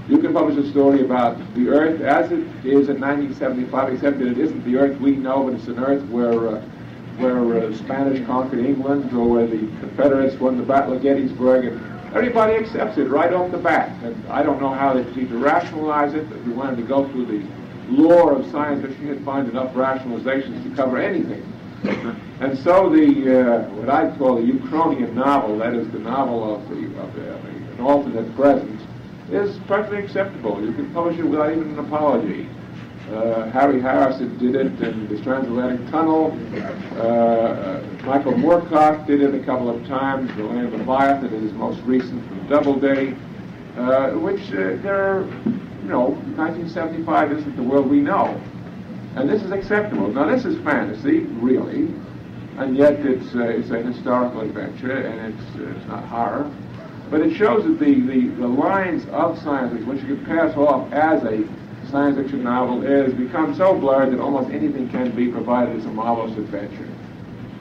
you can publish a story about the Earth as it is in 1975, except that it isn't the Earth we know, but it's an Earth where uh, where uh, Spanish conquered England, or where the Confederates won the Battle of Gettysburg, and everybody accepts it right off the bat. And I don't know how they proceed to rationalize it. If we wanted to go through the lore of science fiction, you'd find enough rationalizations to cover anything. And so the uh, what I call the Uchronian novel, that is the novel of the of, the, an alternate present, is perfectly acceptable. You can publish it without even an apology. Uh, Harry Harrison did it in the Transatlantic Tunnel. Uh, uh, Michael Moorcock did it a couple of times. The Land of Leviathan is his most recent from Doubleday, uh, which uh, there are, you know, 1975 isn't the world we know. And this is acceptable. Now, this is fantasy, really, and yet it's, uh, it's a historical adventure, and it's, it's not horror. But it shows that the, the, the lines of science fiction, which you can pass off as a science fiction novel, is become so blurred that almost anything can be provided as a marvelous adventure.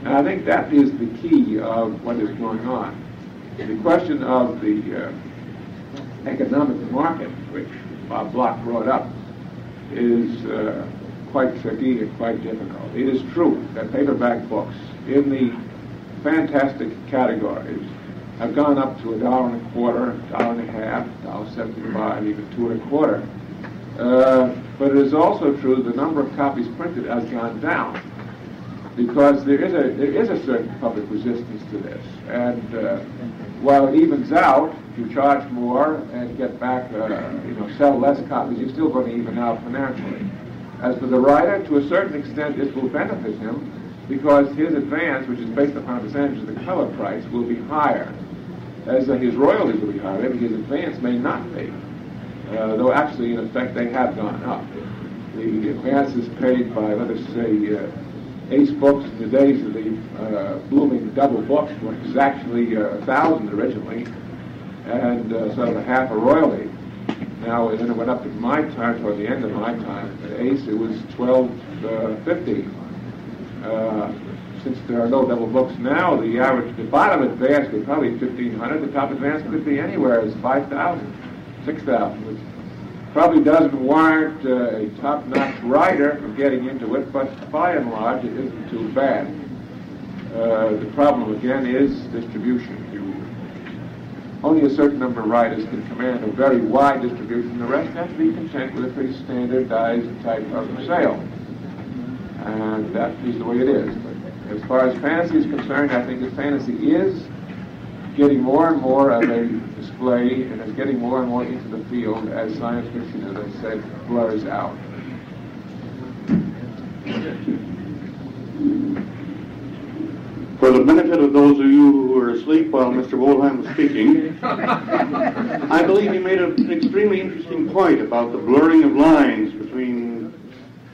And I think that is the key of what is going on. The question of the uh, economic market, which Bob Bloch brought up, is uh, quite tricky and quite difficult. It is true that paperback books in the fantastic categories have gone up to a dollar and a quarter, dollar and a half, dollar seventy-five, even two and a quarter. Uh, but it is also true the number of copies printed has gone down because there is a there is a certain public resistance to this, and uh, while it evens out, if you charge more and get back, uh, you know, sell less copies, you're still going to even out financially. As for the writer, to a certain extent, this will benefit him because his advance, which is based upon a percentage of the cover price, will be higher. As uh, his royalties will be higher, maybe his advance may not be. Uh, though actually, in effect, they have gone up. The advances paid by, let us say, uh, Ace Books in the days of the uh, blooming double books which was actually uh, a thousand originally, and uh, sort of a half a royalty. Now, and then it went up in my time, toward the end of my time, at Ace, it was twelve fifty. uh. Uh, since there are no double books now, the average, the bottom advance was probably fifteen hundred. The top advance could be anywhere as five thousand, six thousand, which probably doesn't warrant uh, a top-notch writer from getting into it, but by and large, it isn't too bad. Uh, the problem again is distribution. You, only a certain number of writers can command a very wide distribution. The rest have to be content with a pretty standardized type of sale, and that is the way it is. But as far as fantasy is concerned, I think that fantasy is getting more and more of a display and is getting more and more into the field as science fiction, as I said, blurs out. For the benefit of those of you who were asleep while Mr. Wollheim was speaking, I believe he made an extremely interesting point about the blurring of lines between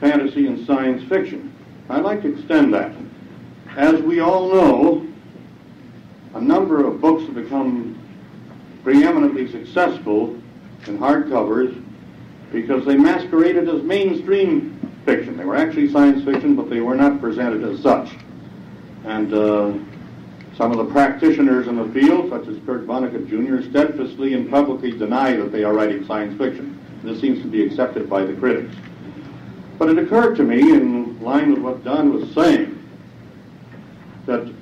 fantasy and science fiction. I'd like to extend that. As we all know, a number of books have become preeminently successful in hardcovers because they masqueraded as mainstream fiction. They were actually science fiction, but they were not presented as such. And uh, some of the practitioners in the field, such as Kurt Vonnegut Jr., steadfastly and publicly deny that they are writing science fiction. This seems to be accepted by the critics. But it occurred to me, in line with what Don was saying, that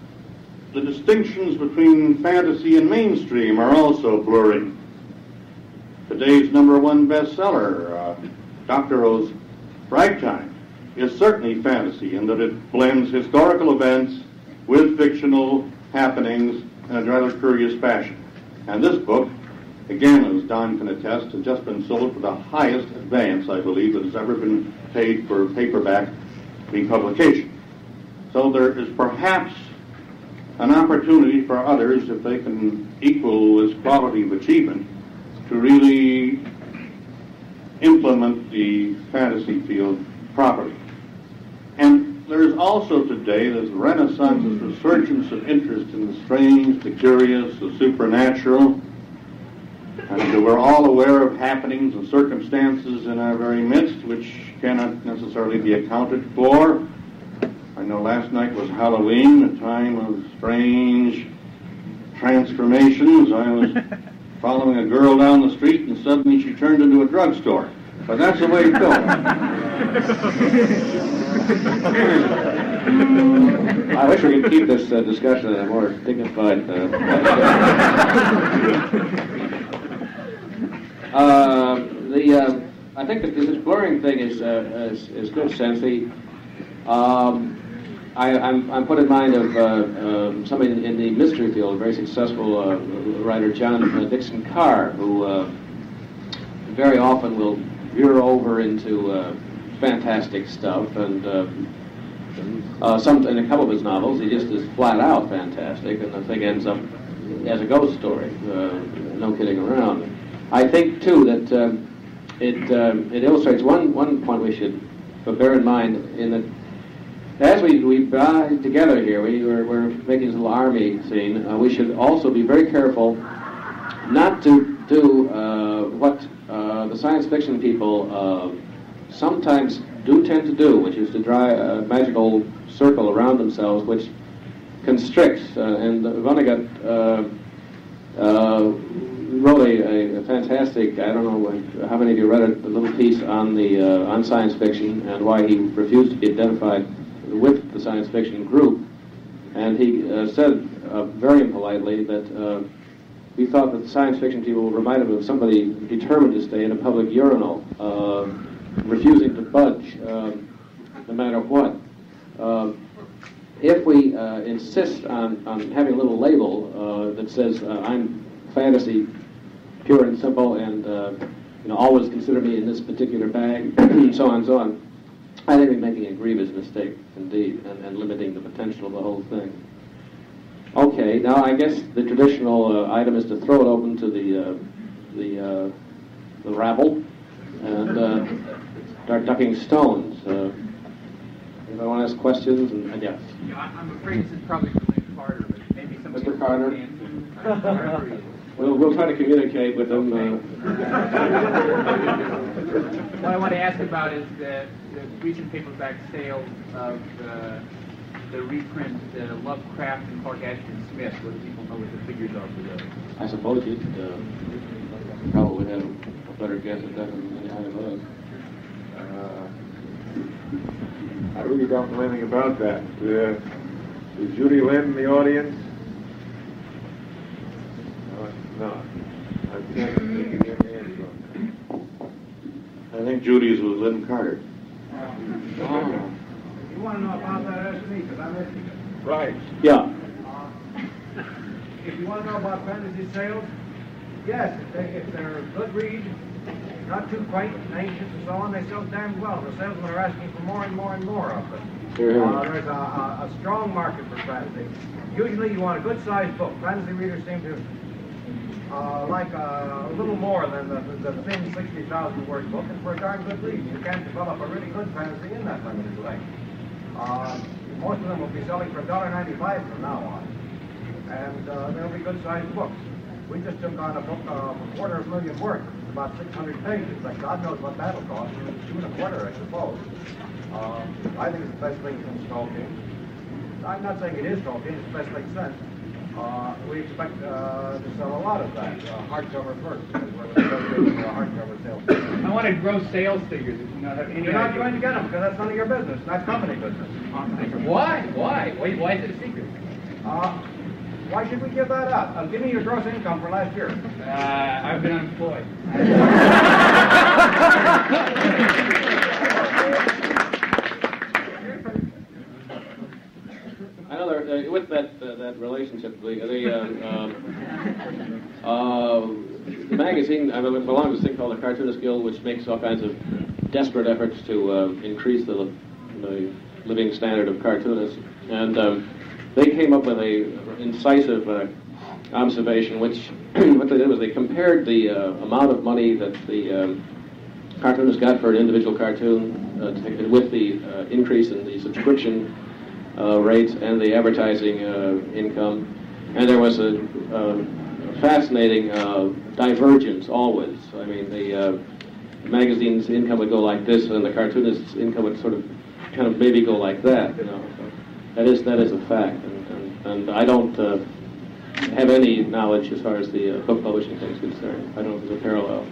the distinctions between fantasy and mainstream are also blurring. Today's number one bestseller, uh, Doctorow's Ragtime, is certainly fantasy in that it blends historical events with fictional happenings in a rather curious fashion. And this book, again, as Don can attest, has just been sold for the highest advance, I believe, that has ever been paid for paperback republication. So there is perhaps an opportunity for others, if they can equal this quality of achievement, to really implement the fantasy field properly. And there's also today this renaissance, this resurgence of interest in the strange, the curious, the supernatural. And we're all aware of happenings and circumstances in our very midst which cannot necessarily be accounted for. I know last night was Halloween, a time of strange transformations. I was following a girl down the street and suddenly she turned into a drugstore. But that's the way it goes. I wish we could keep this uh, discussion in a more dignified. Uh, uh, the uh, I think that this blurring thing is uh, is, is good sense. The um, I, I'm, I'm put in mind of uh, um, somebody in, the mystery field, a very successful uh, writer, John uh, Dickson Carr, who uh, very often will veer over into uh, fantastic stuff, and uh, uh, some in a couple of his novels, he just is flat out fantastic, and the thing ends up as a ghost story. Uh, no kidding around. I think too that it it illustrates one one point we should bear in mind in that as we, we buy together here, we, we're, we're making this little army scene, uh, we should also be very careful not to do uh, what uh, the science fiction people uh, sometimes do tend to do, which is to draw a magical circle around themselves, which constricts. Uh, and Vonnegut uh, uh, wrote a, a, fantastic, I don't know how many of you read a little piece on, the, on science fiction and why he refused to be identified with the science fiction group, and he uh, said uh, very impolitely that uh, we thought that the science fiction people reminded him of somebody determined to stay in a public urinal, uh, refusing to budge um, no matter what. Um, if we uh, insist on, on having a little label that says I'm fantasy, pure and simple, and you know always consider me in this particular bag, and so on and so on, I think we're making a grievous mistake indeed, and, and limiting the potential of the whole thing. Okay, now I guess the traditional uh, item is to throw it open to the uh, the uh, the rabble and uh, start ducking stones. Uh, anybody want to ask questions? And, and yes. I'm afraid this is probably for Lin Carter, but maybe somebody Mr. Carter. Can We'll, we'll try to communicate with them. Uh. what I want to ask about is the, the recent paperback sales of uh, the reprint uh, Lovecraft and Clark Ashton Smith. What do people know what the figures are for those? I suppose you'd uh, probably have a better guess at that than any of us. Uh, I really don't know anything about that. Uh, is Judy Lynn in the audience? No. I can't think your hand I think Judy's was Lin Carter. Oh. You want to know about that, ask me, because I'm interested. Right. Yeah. If you want to know about fantasy sales, yes, if, they, if they're a good read, not too quaint and ancient and so on, they sell damn well. The salesmen are asking for more and more and more of them. Uh, there's a, a, a strong market for fantasy. Usually you want a good-sized book. Fantasy readers seem to uh, like a, a, little more than the, the thin 60,000 word book, and for a darn good reason. You can't develop a really good fantasy in that limited length. Uh, most of them will be selling for $1.95 from now on, and uh, they'll be good sized books. We just took on a book of a quarter of a million worth, about 600 pages. Like God knows what that'll cost. Two and a quarter, I suppose. Uh, I think it's the best thing since Tolkien. I'm not saying it is Tolkien, it's the best thing since. Uh, we expect uh, to sell a lot of that, uh, hardcover first, because we're hardcover sales. I want to gross sales figures if you not have any You're not idea. going to get them, because that's none of your business. That's company business. Why? Why? Why, why is it a secret? Uh, why should we give that up? Uh, give me your gross income for last year. Uh, I've been unemployed. I know there, uh, with that, uh, that relationship. The, the, uh, um, uh, the magazine, I belong to a thing called the Cartoonist Guild, which makes all kinds of desperate efforts to uh, increase the, the living standard of cartoonists. And um, they came up with a incisive observation, which what they did was they compared the amount of money that the um, cartoonists got for an individual cartoon with the increase in the subscription uh, rates and the advertising uh, income. And there was a, a fascinating divergence always. I mean, the magazine's income would go like this, and the cartoonist's income would sort of kind of maybe go like that. You know, so that is that is a fact, and, and, and I don't uh, have any knowledge as far as the uh, book publishing thing is concerned. I don't know if there's a parallel.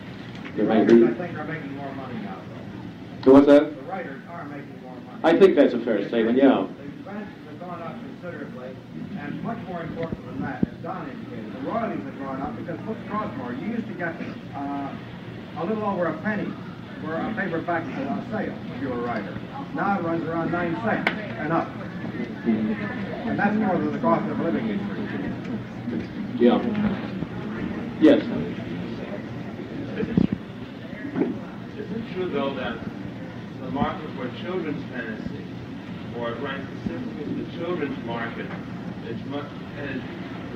The writers, I think, are making more money now, though. So what's that? The writers are making more money. I think that's a fair statement. Yeah. The expenses have gone up considerably, and much more important than that, as Don indicated, the royalties have gone up because books cost more. You used to get uh, a little over a penny for a paperback uh, sale if you were a writer. Now it runs around nine cents and up. And that's more than the cost of living increase. Yeah. Yes. Is it true, though, that the market for children's fantasy, or rank specifically the children's market, is much is,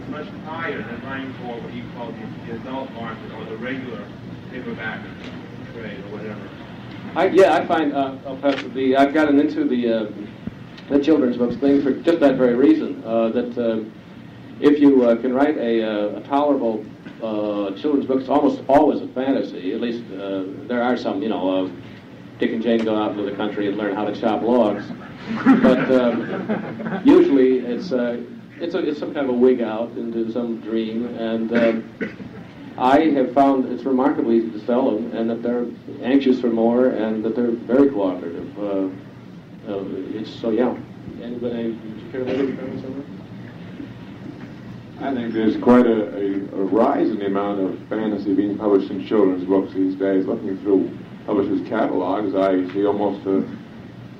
much higher than ranking for what you call the, the adult market or the regular paperback trade or whatever? I, yeah, I find uh, I'll pass the. I've gotten into the uh, the children's books thing for just that very reason. Uh, that uh, if you uh, can write a, uh, a tolerable children's book, it's almost always a fantasy. At least there are some, you know, Dick and Jane go out into the country and learn how to chop logs. But um, usually it's uh, it's, a, it's some kind of a wig out into some dream, and um, I have found it's remarkably easy to sell them, and that they're anxious for more, and that they're very cooperative. Uh, uh, it's so yeah. Anybody, would you care to make a comment on that? I think there's quite a, a, a, rise in the amount of fantasy being published in children's books these days. Looking through publishers' catalogs, I see almost a,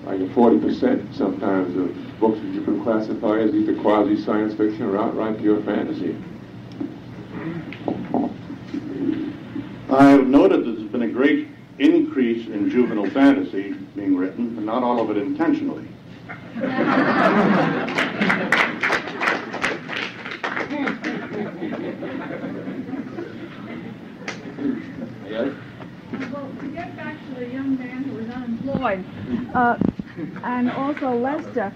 like a 40% sometimes of books that you can classify as either quasi-science fiction or outright pure fantasy. I have noted that there's been a great increase in juvenile fantasy being written, but not all of it intentionally. Well, to get back to the young man who was unemployed, uh, and also Lester,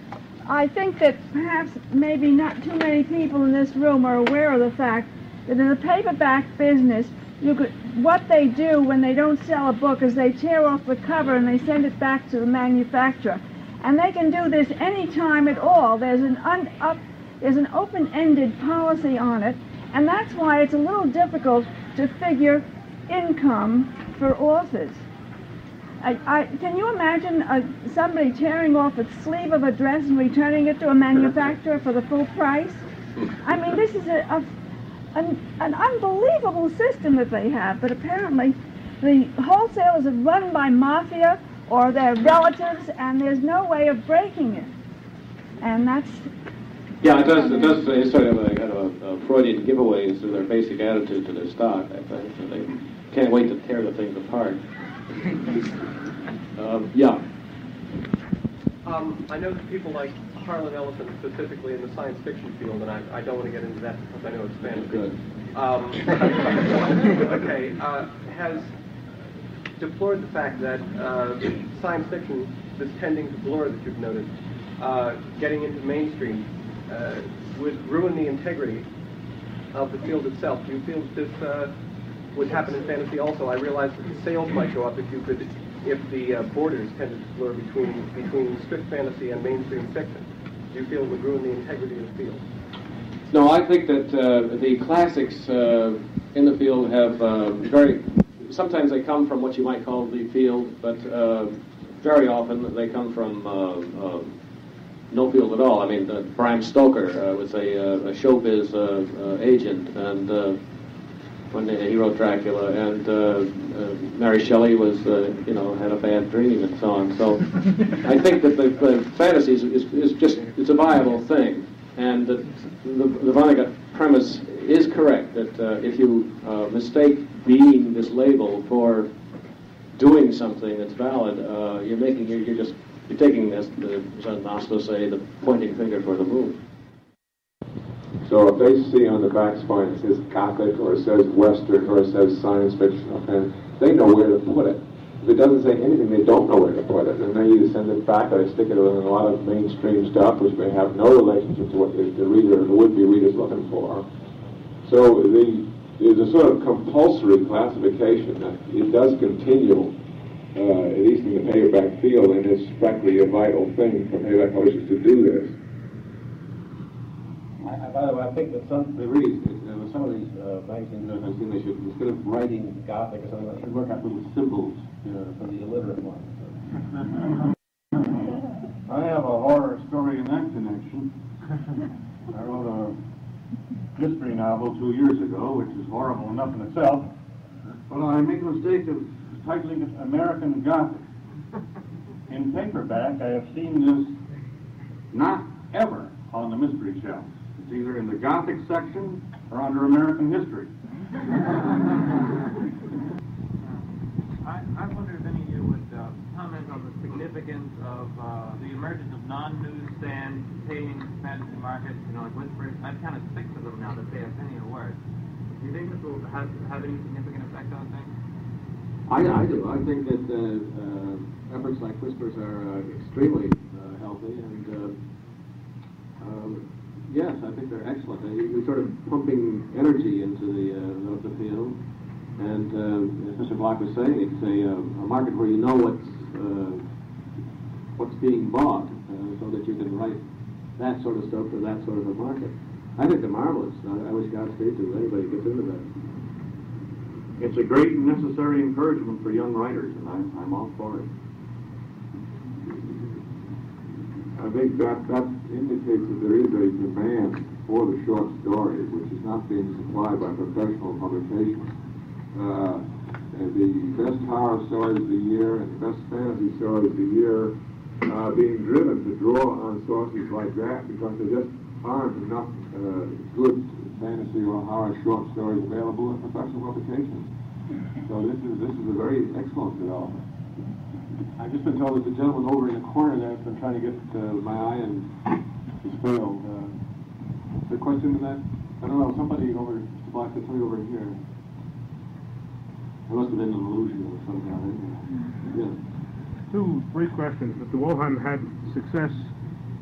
I think that perhaps maybe not too many people in this room are aware of the fact that in the paperback business, you could what they do when they don't sell a book is they tear off the cover and they send it back to the manufacturer, and they can do this any time at all. There's an un, up, there's an open-ended policy on it, and that's why it's a little difficult to figure income for authors. I, I, can you imagine uh, somebody tearing off a sleeve of a dress and returning it to a manufacturer for the full price? I mean, this is a, a an, an unbelievable system that they have, but apparently the wholesalers are run by mafia or their relatives, and there's no way of breaking it. And that's yeah, it does. It does. It's sort of a kind of a, a Freudian giveaway to their basic attitude to their stock. I think so they can't wait to tear the things apart. Um, yeah. Um, I know that people like Harlan Ellison specifically in the science fiction field, and I, I don't want to get into that because I know it's fantasy. Good. Um, okay, uh, has deplored the fact that uh, science fiction, this tending to blur that you've noted, uh, getting into mainstream, uh, would ruin the integrity of the field itself. Do you feel that this uh, would happen in fantasy also? I realized that the sales might go up if you could if the uh, borders tended to blur between between strict fantasy and mainstream fiction? Do you feel it would ruin the integrity of the field? No, I think that uh, the classics uh, in the field have uh, very. Sometimes they come from what you might call the field, but uh, very often they come from uh, no field at all. I mean, Bram Stoker was a, a showbiz agent, and when he wrote Dracula, and uh, uh, Mary Shelley was, uh, you know, had a bad dream and so on. So I think that the, the fantasy is, is, just it's a viable thing. And the, the, the Vonnegut premise is correct, that uh, if you uh, mistake being this label for doing something that's valid, uh, you're making, you're, you're just, you're taking, as the Nostos say, the pointing finger for the moon. So if they see on the back spine it says Gothic, or it says Western, or it says science fiction, okay, they know where to put it. If it doesn't say anything, they don't know where to put it, and they either send it back or they stick it in a lot of mainstream stuff, which may have no relationship to what the, the reader, the would-be reader's looking for. So the, there's a sort of compulsory classification that it does continue, uh, at least in the paperback field, and it's frankly a vital thing for paperback publishers to do this. I, by the way, I think that some, the uh, with some of these uh, magazines I've they should, instead of writing Gothic or something, they should work out little symbols you know, for the illiterate ones. I have a horror story in that connection. I wrote a mystery novel two years ago, which is horrible enough in itself, but I made the mistake of titling it American Gothic. In paperback, I have seen this not ever on the mystery shelf. It's either in the Gothic section or under American history. I, I wonder if any of you would uh, comment on the significance of uh, the emergence of non-newsstand paying fantasy markets, you know, like Whispers. I've of six of them now that say a penny a word. Do you think this will have, have any significant effect on things? I, I do. I think that uh, uh, efforts like Whispers are uh, extremely uh, healthy, and uh, um, yes, I think they're excellent. You're sort of pumping energy into the uh, the field, and uh, as Mr. Bloch was saying, it's a, uh, a market where you know what's uh, what's being bought, uh, so that you can write that sort of stuff for that sort of a market. I think they're marvelous. I, I wish Godspeed to anybody who gets into that. It's a great and necessary encouragement for young writers, and I'm, I'm all for it. I think that, that indicates that there is a demand for the short story, which is not being supplied by professional publications. Uh, the best horror stories of the year and the best fantasy stories of the year are being driven to draw on sources like that because there just aren't enough uh, good fantasy or horror short stories available in professional publications. So this is this is a very excellent development. I've just been told that the gentleman over in the corner there has been trying to get uh, my eye and has failed. Uh, is there a question to that? I don't know. Somebody over, Mr. Bloch, somebody over here. There must have been an illusion or down there. Yeah. Two brief questions. Mr. Wollheim had success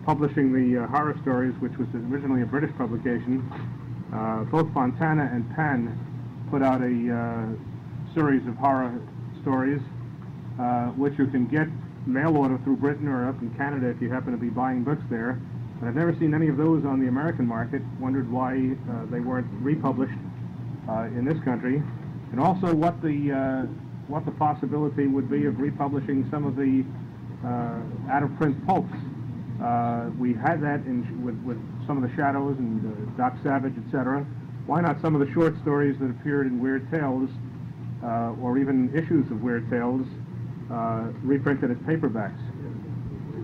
publishing the uh, horror stories, which was originally a British publication. Uh, both Fontana and Pan put out a uh, series of horror stories, uh, which you can get mail order through Britain or up in Canada if you happen to be buying books there. But I've never seen any of those on the American market. Wondered why uh, they weren't republished uh, in this country, and also what the uh, what the possibility would be of republishing some of the uh, out-of-print pulps. Uh, we had that in, with, with some of the Shadows and Doc Savage, etc. Why not some of the short stories that appeared in Weird Tales, uh, or even issues of Weird Tales, uh, reprinted as paperbacks?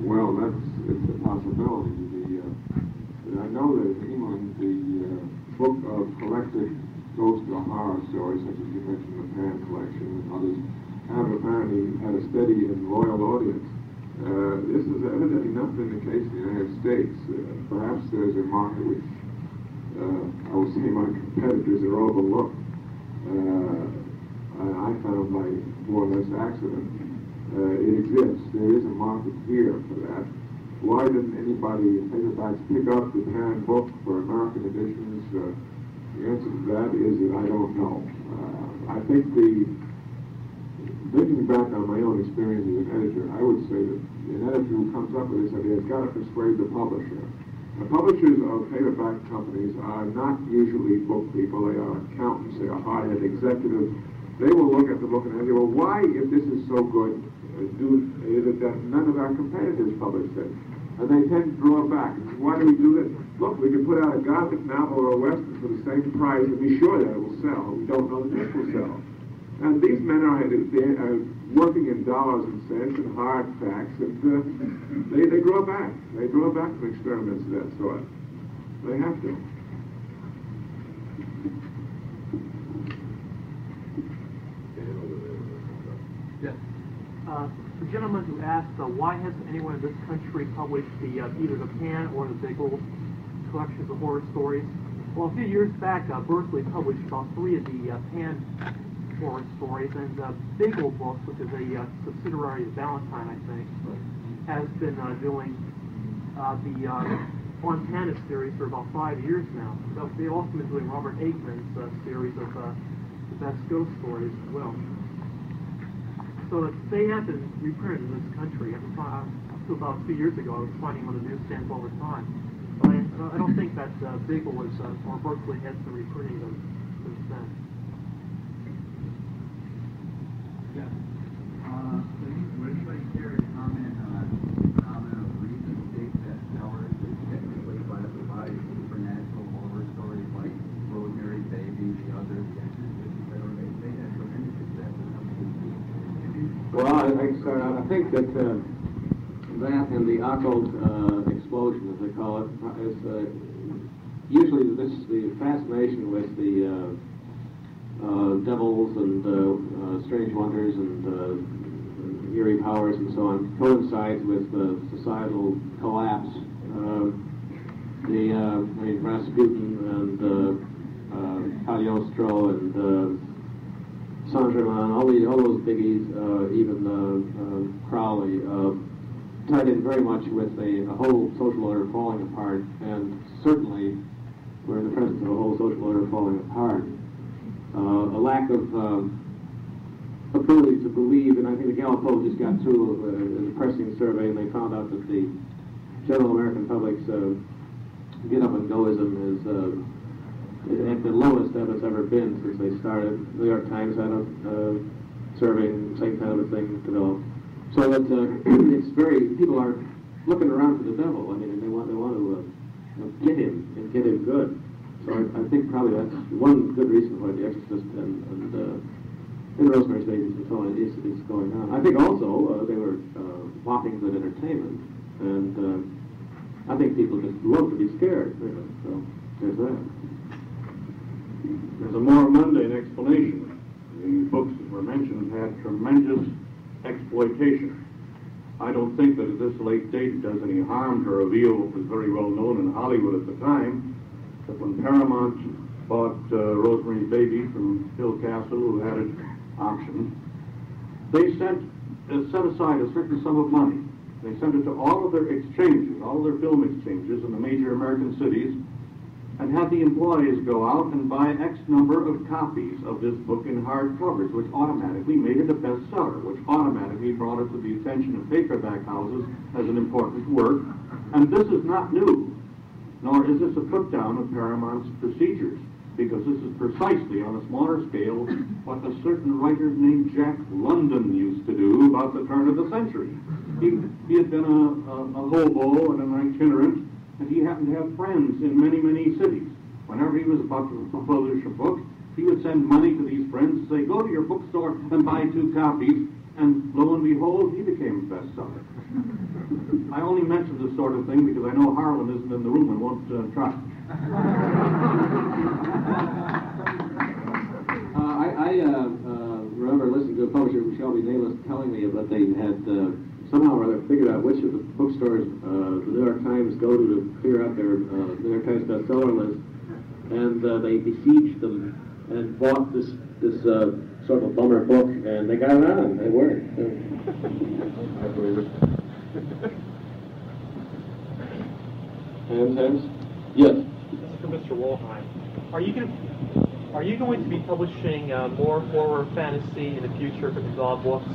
Well, that's it's a possibility. The, uh, I know that in England, the uh, book of collected ghost or horror stories, such as you mentioned, the Pan collection and others, have apparently had a steady and loyal audience. Uh, this has evidently not been the case in the United States. Uh, perhaps there's a market which uh, I would say my competitors are overlooked. Uh, I found by more or less accident. Uh, it exists. There is a market here for that. Why didn't anybody in paperbacks pick up the Pan book for American editions? Uh, the answer to that is that I don't know. Uh, I think the, thinking back on my own experience as an editor, I would say that an editor who comes up with this idea has got to persuade the publisher. The publishers of paperback companies are not usually book people. They are accountants. They are high-end executives. They will look at the book and say, well, why, if this is so good, uh, do is it that none of our competitors publish it? And they tend to draw back. Why do we do this? Look, we can put out a Gothic novel or a Western for the same price and be sure that it will sell. We don't know that it will sell. And these men are, are working in dollars and cents and hard facts, and uh, they, they draw back. They draw back from experiments of that sort. They have to. Yes. Uh, the gentleman who asked, uh, why hasn't anyone in this country published the uh, either the Pan or the Beagle collections of horror stories? Well, a few years back, uh, Berkley published about three of the uh, Pan horror stories, and uh, Beagle Books, which is a uh, subsidiary of Ballantine, I think, has been uh, doing uh, the uh, Fontana series for about five years now. They've also been doing Robert Aickman's uh, series of uh, the best ghost stories as well. So that they have been reprinted in this country. Up to about two years ago, I was finding on the newsstands all the time. But I, I don't think that uh, Beagle was, uh, or Berkley has been reprinting them since then. Yeah. Uh, so you, would anybody care to comment on comment of recent state bestsellers that technically classified supernatural horror stories like Rosemary Baby, The Other, The Exorcist, etc. They, they had tremendous success in some cases. Well, I, I can start out. I think that uh, that and the occult uh, explosion, as they call it, is uh, usually this the fascination with the uh, uh, devils and uh, strange wonders and eerie powers and so on coincides with the societal collapse. The I mean Rasputin and Cagliostro and uh, Saint Germain, all the all those biggies, uh, even uh, Crowley, uh, tied in very much with a, a whole social order falling apart, and certainly we're in the presence of a whole social order falling apart. Uh, a lack of um, ability to believe, and I think the Gallup poll just got through a, a depressing survey, and they found out that the general American public's uh, get up and goism is uh, at the lowest that it's ever been since they started. New York Times had a uh, survey, and same kind of a thing developed. So that uh, it's very people are looking around for the devil. I mean, and they want they want to uh, get him and get him good. So I, I think probably that's one good reason why The Exorcist and, and uh, and Rosemary's Baby and so on is, is going on. I think also uh, they were uh, whopping good entertainment, and uh, I think people just love to be scared. Really. So there's that. There's a more mundane explanation. The books that were mentioned had tremendous exploitation. I don't think that at this late date it does any harm to reveal what was very well known in Hollywood at the time, that when Paramount bought uh, Rosemary's Baby from Bill Castle, who had it auctioned, they sent uh, set aside a certain sum of money. They sent it to all of their exchanges, all of their film exchanges in the major American cities, and had the employees go out and buy X number of copies of this book in hard covers, which automatically made it a bestseller, which automatically brought it to the attention of paperback houses as an important work. And this is not new, nor is this a put down of Paramount's procedures, because this is precisely on a smaller scale what a certain writer named Jack London used to do about the turn of the century. He, he had been a, a, a hobo and an itinerant, and he happened to have friends in many, many cities. Whenever he was about to publish a book, he would send money to these friends and say, go to your bookstore and buy two copies, and lo and behold, he became a bestseller. I only mention this sort of thing because I know Harlan isn't in the room and won't uh, try. Uh, I, I uh, uh, remember listening to a publisher, Shelby Nayless, telling me that they had uh, somehow or other figured out which of the bookstores uh, the New York Times go to to clear out their uh, New York Times bestseller list, and uh, they besieged them and bought this this uh, sort of a bummer book, and they got it on. They worked. I believe it. Hands, hands. Yes. This is for Mr. Wollheim. Are you going to, are you going to be publishing uh, more horror fantasy in the future for the DAW books?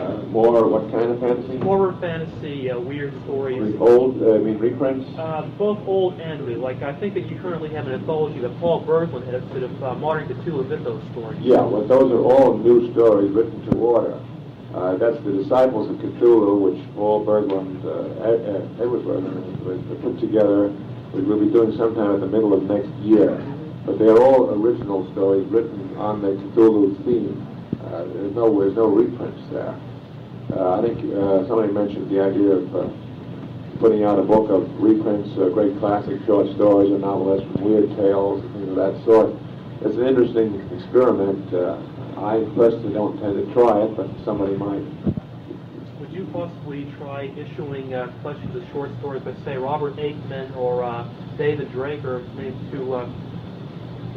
Uh, more what kind of fantasy? Horror fantasy, uh, weird stories. Old, uh, I mean reprints? Uh, both old and new. Like I think that you currently have an anthology that Paul Berglund had a sort of uh, Modern Cthulhu mythos stories. Yeah, well, those are all new stories written to order. Uh, that's the Disciples of Cthulhu, which Paul Berglund, uh, uh, Edward Berglund, put together, which we'll be doing sometime at the middle of next year. But they're all original stories written on the Cthulhu theme. Uh, there's no, there's no reprints there. Uh, I think uh, somebody mentioned the idea of uh, putting out a book of reprints, uh, great classic short stories or novelettes from Weird Tales, things of that sort. It's an interesting experiment. Uh, I personally don't tend to try it, but somebody might. Would you possibly try issuing uh, collections of short stories by, say, Robert Aickman or uh, David Drake, or maybe two uh,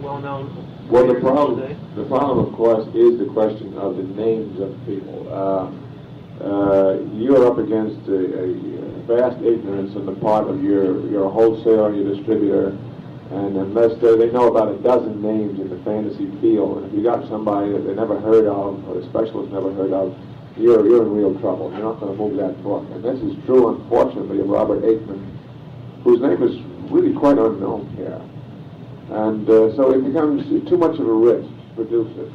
well-known Well, the problem, today? the problem, of course, is the question of the names of people. Uh, uh, you're up against a, a vast ignorance on the part of your, your wholesaler, your distributor, and unless they, they know about a dozen names in the fantasy field, and if you got somebody that they never heard of, or the specialist never heard of, you're, you're in real trouble. You're not going to move that book. And this is true, unfortunately, of Robert Aickman, whose name is really quite unknown here. And uh, so it becomes too much of a risk to produce it.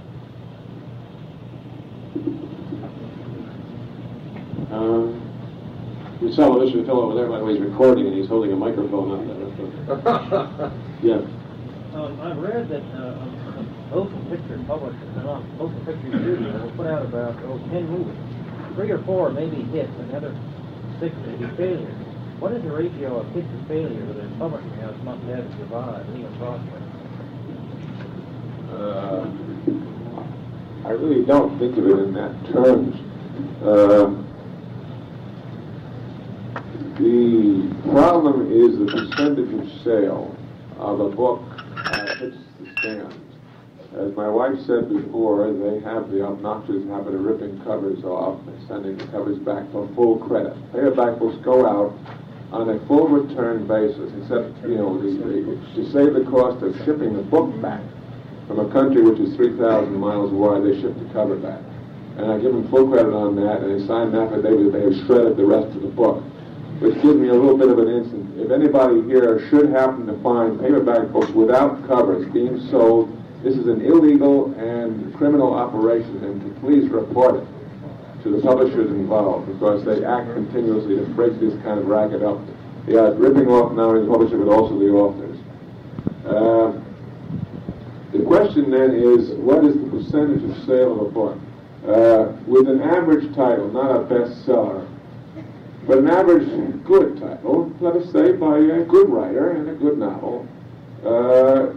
Uh, We saw this fellow over there, by the way, he's recording and he's holding a microphone up there. Yeah. Um, I've read that uh, a motion picture publisher, uh, motion picture studio will put out about ten movies. Three or four may be hits, and the other six may be failures. What is the ratio of hit to failure that a publishing house must have to survive and even prosper? Uh, I really don't think of it in that terms. Uh, the problem is the percentage of sale of a book uh, hits the stands. As my wife said before, they have the obnoxious habit of ripping covers off and sending the covers back for full credit. Paperback books go out on a full return basis, except, you know, the, the, to save the cost of shipping the book back from a country which is 3,000 miles wide, they ship the cover back. And I give them full credit on that, and they sign an affidavit that they have shredded the rest of the book, which gives me a little bit of an instant. If anybody here should happen to find paperback books without covers being sold, this is an illegal and criminal operation, and to please report it to the publishers involved, because they act continuously to break this kind of racket up. They are ripping off not only the publisher, but also the authors. Uh, the question then is, what is the percentage of sale of a book? Uh, with an average title, not a bestseller, but an average good title, let us say by a good writer and a good novel, uh,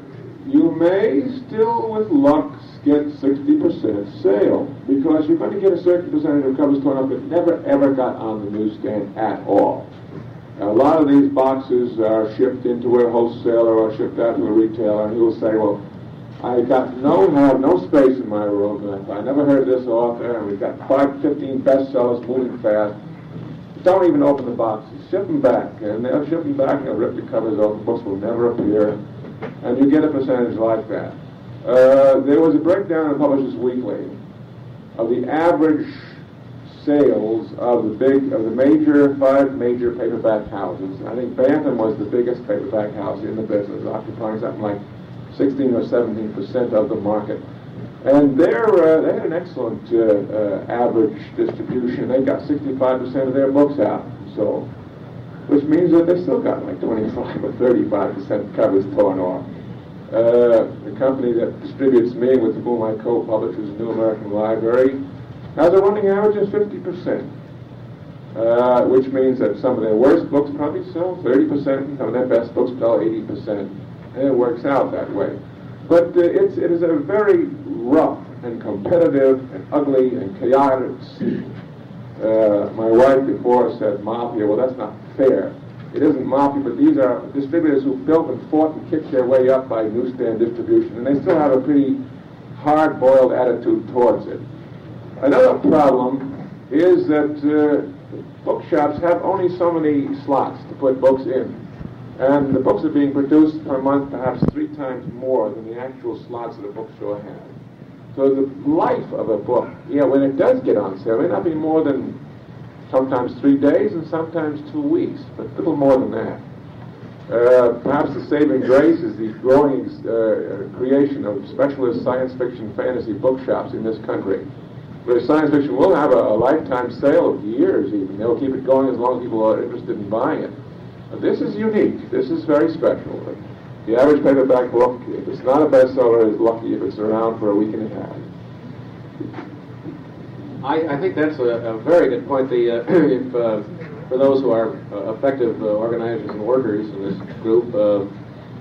you may still, with luck, get 60% sale because you're going to get a certain percentage of covers torn up that never ever got on the newsstand at all. A lot of these boxes are shipped into a wholesaler or shipped out to a retailer, and he will say, well, I got no have no space in my room, I never heard this author, and we've got five, 15 bestsellers moving fast. Don't even open the boxes. Ship them back, and they'll ship them back, and they'll rip the covers off. The books will never appear, and you get a percentage like that. Uh, there was a breakdown in Publishers Weekly of the average sales of the big of the major five major paperback houses. I think Bantam was the biggest paperback house in the business, occupying something like 16 or 17 percent of the market. And they're, uh, they had an excellent uh, uh, average distribution. They got 65 percent of their books out, so which means that they still got like 25 or 35 percent covers torn off. The company that distributes me, with whom I co-publishes New American Library, has a running average of 50 percent. Uh, which means that some of their worst books probably sell 30%, some of their best books sell 80%, and it works out that way. But uh, it's, it is a very rough and competitive and ugly and chaotic scene. Uh, my wife before said mafia. Well, that's not fair. It isn't mafia, but these are distributors who built and fought and kicked their way up by newsstand distribution, and they still have a pretty hard-boiled attitude towards it. Another problem is that uh, bookshops have only so many slots to put books in. And the books are being produced per month perhaps three times more than the actual slots that a bookstore has. So the life of a book, yeah, when it does get on sale, it may not be more than sometimes three days and sometimes two weeks, but little more than that. Uh, perhaps the saving grace is the growing uh, creation of specialist science fiction fantasy bookshops in this country. Where science fiction will have a, a lifetime sale of years even. They'll keep it going as long as people are interested in buying it. This is unique. This is very special. The average paperback book, if it's not a bestseller, is lucky if it's around for a week and a half. I, I think that's a, a very good point. The, uh, if uh, for those who are uh, effective uh, organizers and workers in this group, uh,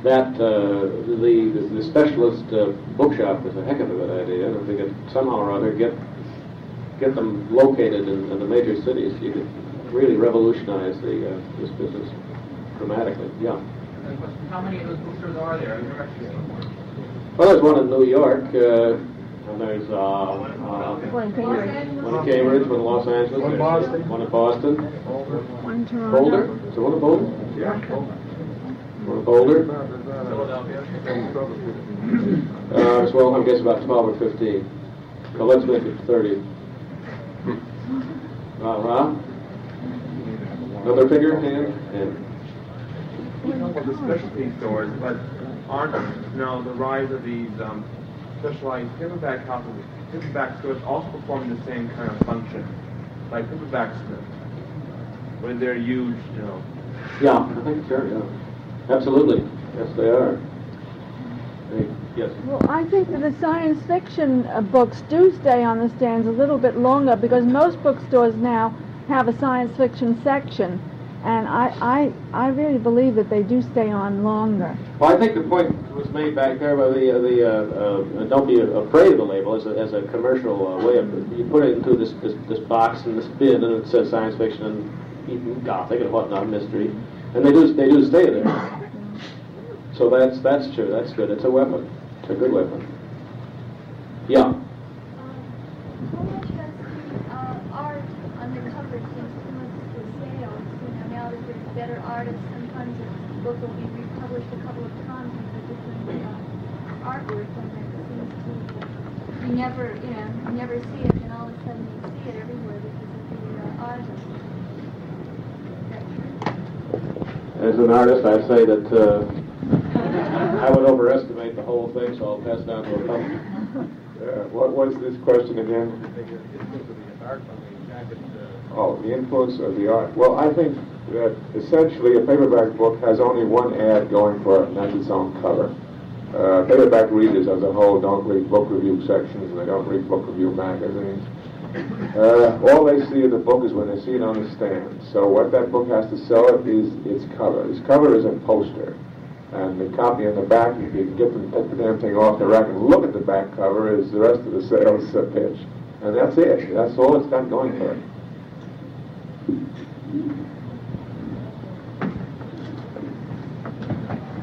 that uh, the, the specialist bookshop is a heck of a good idea. And if they could somehow or other get get them located in, in the major cities, you could really revolutionize the this business dramatically. Yeah. How many of those bookstores are there? I've never actually seen one. Well, there's one in New York, uh, and there's uh, uh, One in Cambridge. one in Cambridge, one in Los Angeles, One in Boston. one in Boston, One in Toronto. Boulder. Is there one in Boulder? Yeah. One in Boulder. Philadelphia. Uh, as well, I guess about 12 or 15. So let's make it 30. Uh-huh. Another figure, hand? And Well, the specialty stores, but aren't, you know, the rise of these um, specialized paperback houses, paperback stores also perform the same kind of function, like paperback Smith, when they're huge, you know. Yeah, I think sure, yeah. Absolutely. Yes, they are. They- Yes. Well, I think that the science fiction uh, books do stay on the stands a little bit longer because most bookstores now have a science fiction section, and I, I, I really believe that they do stay on longer. Well, I think the point was made back there by the, uh, the, uh, uh, don't be afraid of the label as a, as a commercial uh, way of, you put it into this, this, this box and this bin and it says science fiction and gothic and whatnot, mystery, and they do, they do stay there. So that's, that's true, that's good, it's a weapon, it's a good weapon. Yeah. How much does uh, art on the cover influence the sales? You know, now that there's better artists, sometimes a book will be republished a couple of times with a different uh, artwork, and it seems to, you never, you know, you never see it, and all of a sudden you see it everywhere because of the uh, artist. As an artist, I say that uh, I would overestimate the whole thing, so I'll pass it on to a couple. Uh, what was this question again? Oh, the influence of the art. Well, I think that essentially a paperback book has only one ad going for it, and that's its own cover. Uh, paperback readers as a whole don't read book review sections, and they don't read book review magazines. Uh, all they see of the book is when they see it on the stand. So what that book has to sell is its cover. Its cover is a poster. And the copy in the back, if you can get them, take the damn thing off the rack and look at the back cover, is the rest of the sales pitch. And that's it. That's all it's got going for it.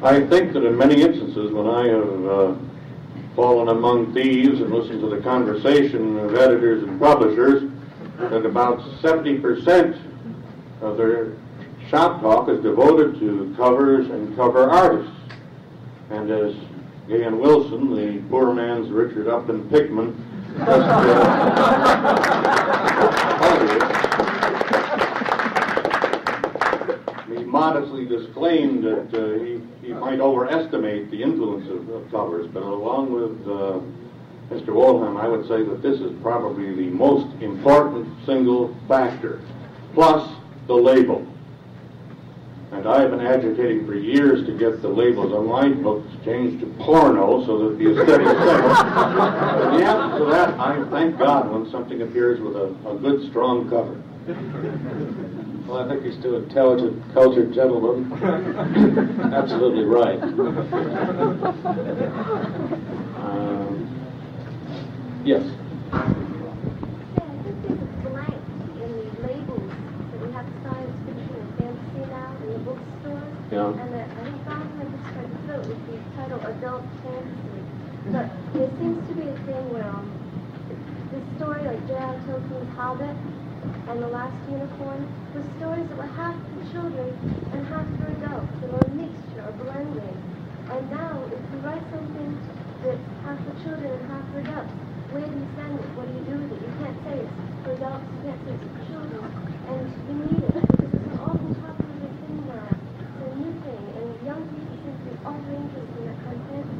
I think that in many instances, when I have uh, fallen among thieves and listened to the conversation of editors and publishers, that about 70% of their shop talk is devoted to covers and cover artists. And as Gahan Wilson, the poor man's Richard Upton Pickman, just, uh, he modestly disclaimed that uh, he, he might overestimate the influence of, of covers, but along with uh, Mr. Wollheim, I would say that this is probably the most important single factor, plus the label. And I have been agitating for years to get the labels on my books changed to porno so that the aesthetic. And the answer to that, I thank God when something appears with a, a good, strong cover. Well, I think he's two intelligent, cultured gentlemen. Absolutely right. Um, yes. blank in the labels that we have science fiction and fantasy now in the bookstores. And that I think found my book's trying to fill it with the title adult fantasy. But there seems to be a thing where um, this story like J.R. Tolkien's Hobbit and The Last Unicorn was stories that were half for children and half for adults. Were a mixture, a blending. And now, if you write something that's half for children and half for adults, where do you send it? What do you do with it? You can't say it's for adults, you can't say it's for children. And you need it because it's an awful popular thing now. It's a new thing, and young people seem to be awfully interested in that fantasy.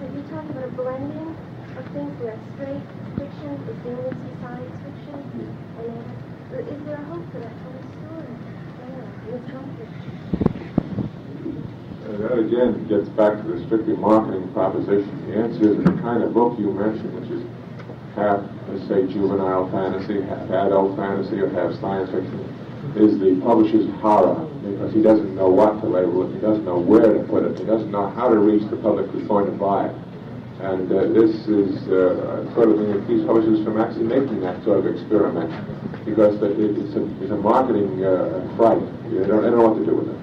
So you're talking about a blending of things where straight fiction is doing science fiction. Is there hope for that story? That again gets back to the strictly marketing proposition. The answer is the kind of book you mentioned, which is half, let's say, juvenile fantasy, half adult fantasy, or half science fiction. is the publisher's horror because he doesn't know what to label it, he doesn't know where to put it, he doesn't know how to reach the public who's going to buy it. And uh, this is uh, sort of thing that keeps publishers from actually making that sort of experiment because the, it, it's, a, it's a marketing uh, fright. They don't, they don't know what to do with it.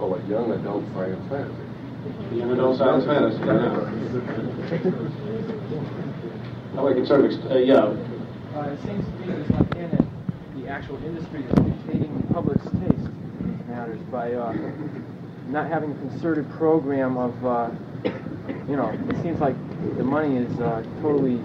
Oh, a young adult science fantasy. Young adult science fantasy, Now we can sort of, ex- uh, yeah, Uh, it seems to me there's like in it, the actual industry is dictating the public's taste in these matters by uh, not having a concerted program of, uh, you know, it seems like the money is uh, totally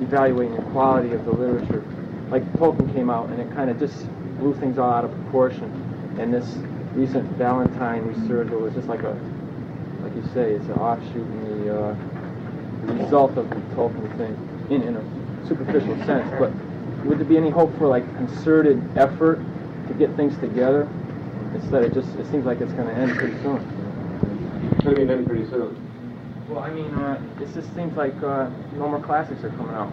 evaluating the quality of the literature. Like Tolkien came out and it kind of just blew things all out of proportion. And this recent Ballantine resurgence was just like a, like you say, it's an offshoot in the, uh, result of the Tolkien thing in, in a superficial sense. But would there be any hope for like concerted effort to get things together instead of just, it seems like it's going to end pretty soon. Could be end pretty soon. Well, I mean, uh, it just seems like uh, no more classics are coming out.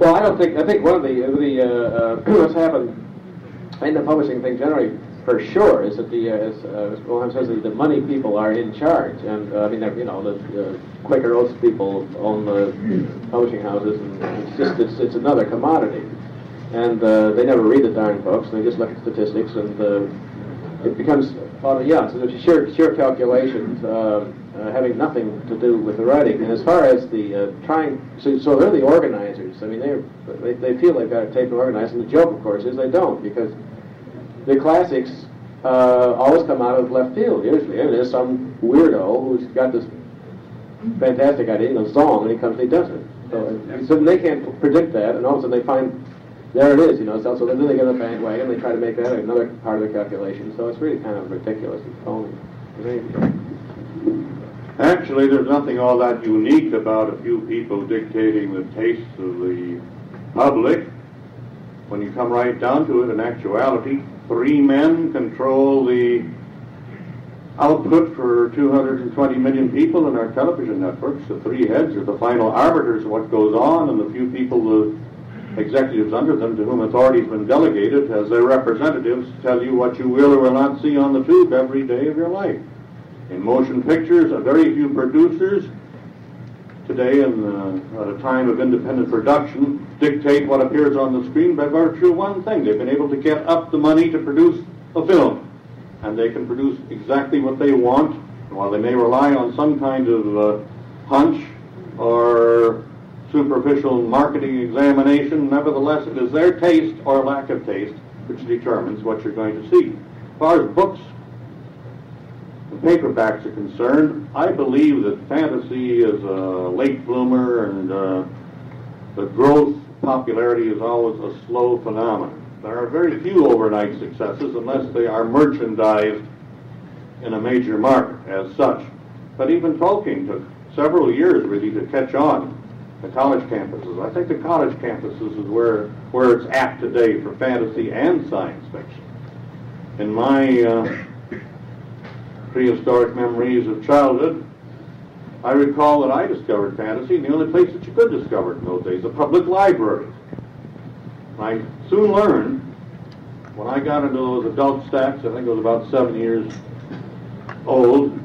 Well, I don't think, I think one of the, the, uh, uh, what's happened in the publishing thing generally, for sure, is that the, uh, as uh, Wollheim says, that the money people are in charge. And, uh, I mean, they're, you know, the uh, Quaker Oats people own the publishing houses, and it's just, it's, it's another commodity. And uh, they never read the darn books, they just look at statistics, and uh, it becomes, well, yeah, so there's sheer, sheer calculations, uh, uh, having nothing to do with the writing. And as far as the uh, trying, so, so they're the organizers. I mean, they they feel they've got a tape to organize, and the joke, of course, is they don't because the classics uh, always come out of left field. Usually, and there's some weirdo who's got this fantastic idea, you know, song, and he comes and he does it. So, so they can't predict that, and all of a sudden they find there it is, you know. So, so then they get on the bandwagon, they try to make that another part of the calculation. So it's really kind of ridiculous and phony. Actually, there's nothing all that unique about a few people dictating the tastes of the public. When you come right down to it, in actuality, three men control the output for 220 million people in our television networks. The three heads are the final arbiters of what goes on, and the few people, the executives under them, to whom authority has been delegated as their representatives, tell you what you will or will not see on the tube every day of your life. In motion pictures, a very few producers today, in, uh, at a time of independent production, dictate what appears on the screen by virtue of one thing. They've been able to get up the money to produce a film, and they can produce exactly what they want. While they may rely on some kind of uh, hunch or superficial marketing examination, nevertheless, it is their taste or lack of taste which determines what you're going to see. As far as books and paperbacks are concerned, I believe that fantasy is a late bloomer and uh, the growth popularity is always a slow phenomenon. There are very few overnight successes unless they are merchandised in a major market as such. But even Tolkien took several years really to catch on the college campuses. I think the college campuses is where, where it's at today for fantasy and science fiction. In my uh, prehistoric memories of childhood, I recall that I discovered fantasy in the only place that you could discover it in those days, the public library. I soon learned, when I got into those adult stacks, I think I was about seven years old,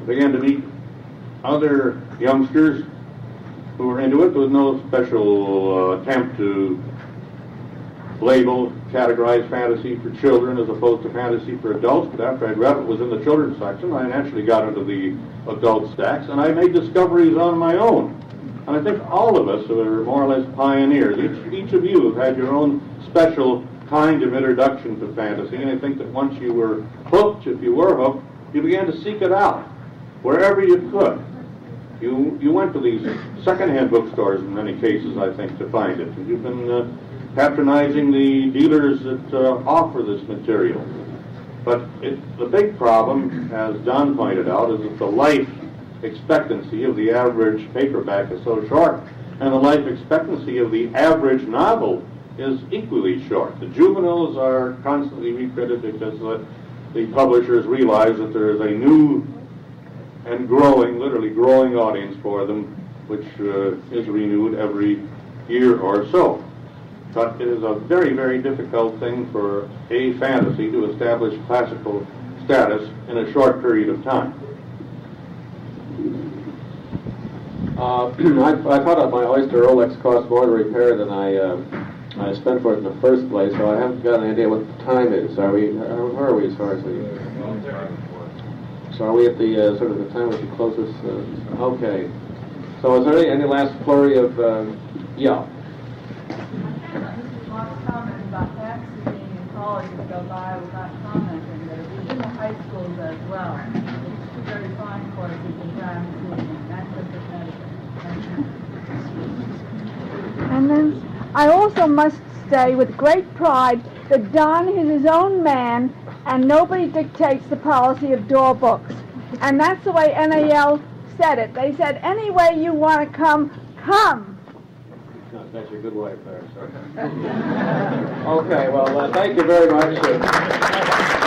I began to meet other youngsters who were into it. There was no special uh, attempt to label, categorize fantasy for children as opposed to fantasy for adults. But after I'd read it was in the children's section, I naturally got into the adult stacks, and I made discoveries on my own. And I think all of us are more or less pioneers. Each, each of you have had your own special kind of introduction to fantasy, and I think that once you were hooked, if you were hooked, you began to seek it out wherever you could. You, you went to these secondhand bookstores in many cases, I think, to find it. You've been uh, patronizing the dealers that uh, offer this material. But it, the big problem, as Don pointed out, is that the life expectancy of the average paperback is so short, and the life expectancy of the average novel is equally short. The juveniles are constantly reprinted because uh, the publishers realize that there is a new and growing, literally growing audience for them, which uh, is renewed every year or so. but it is a very, very difficult thing for a fantasy to establish classical status in a short period of time. Uh, I, I thought that my Oyster Rolex cost more to repair than I, uh, I spent for it in the first place, so I haven't got an idea what the time is. Are we, uh, where are we as far as the... So are we at the, uh, sort of the time which is closest? Uh, okay. So is there any, any last flurry of, uh, yeah? Mark's comment about taxes being in college would go by without commenting, but it was in the high schools as well. It's very fine courses in Johnson and Manchester, Connecticut. And then I also must say with great pride that Don is his own man and nobody dictates the policy of DAW books. And that's the way NAL said it. They said, any way you want to come, come. That's your good wife there, sir. okay, well, uh, thank you very much.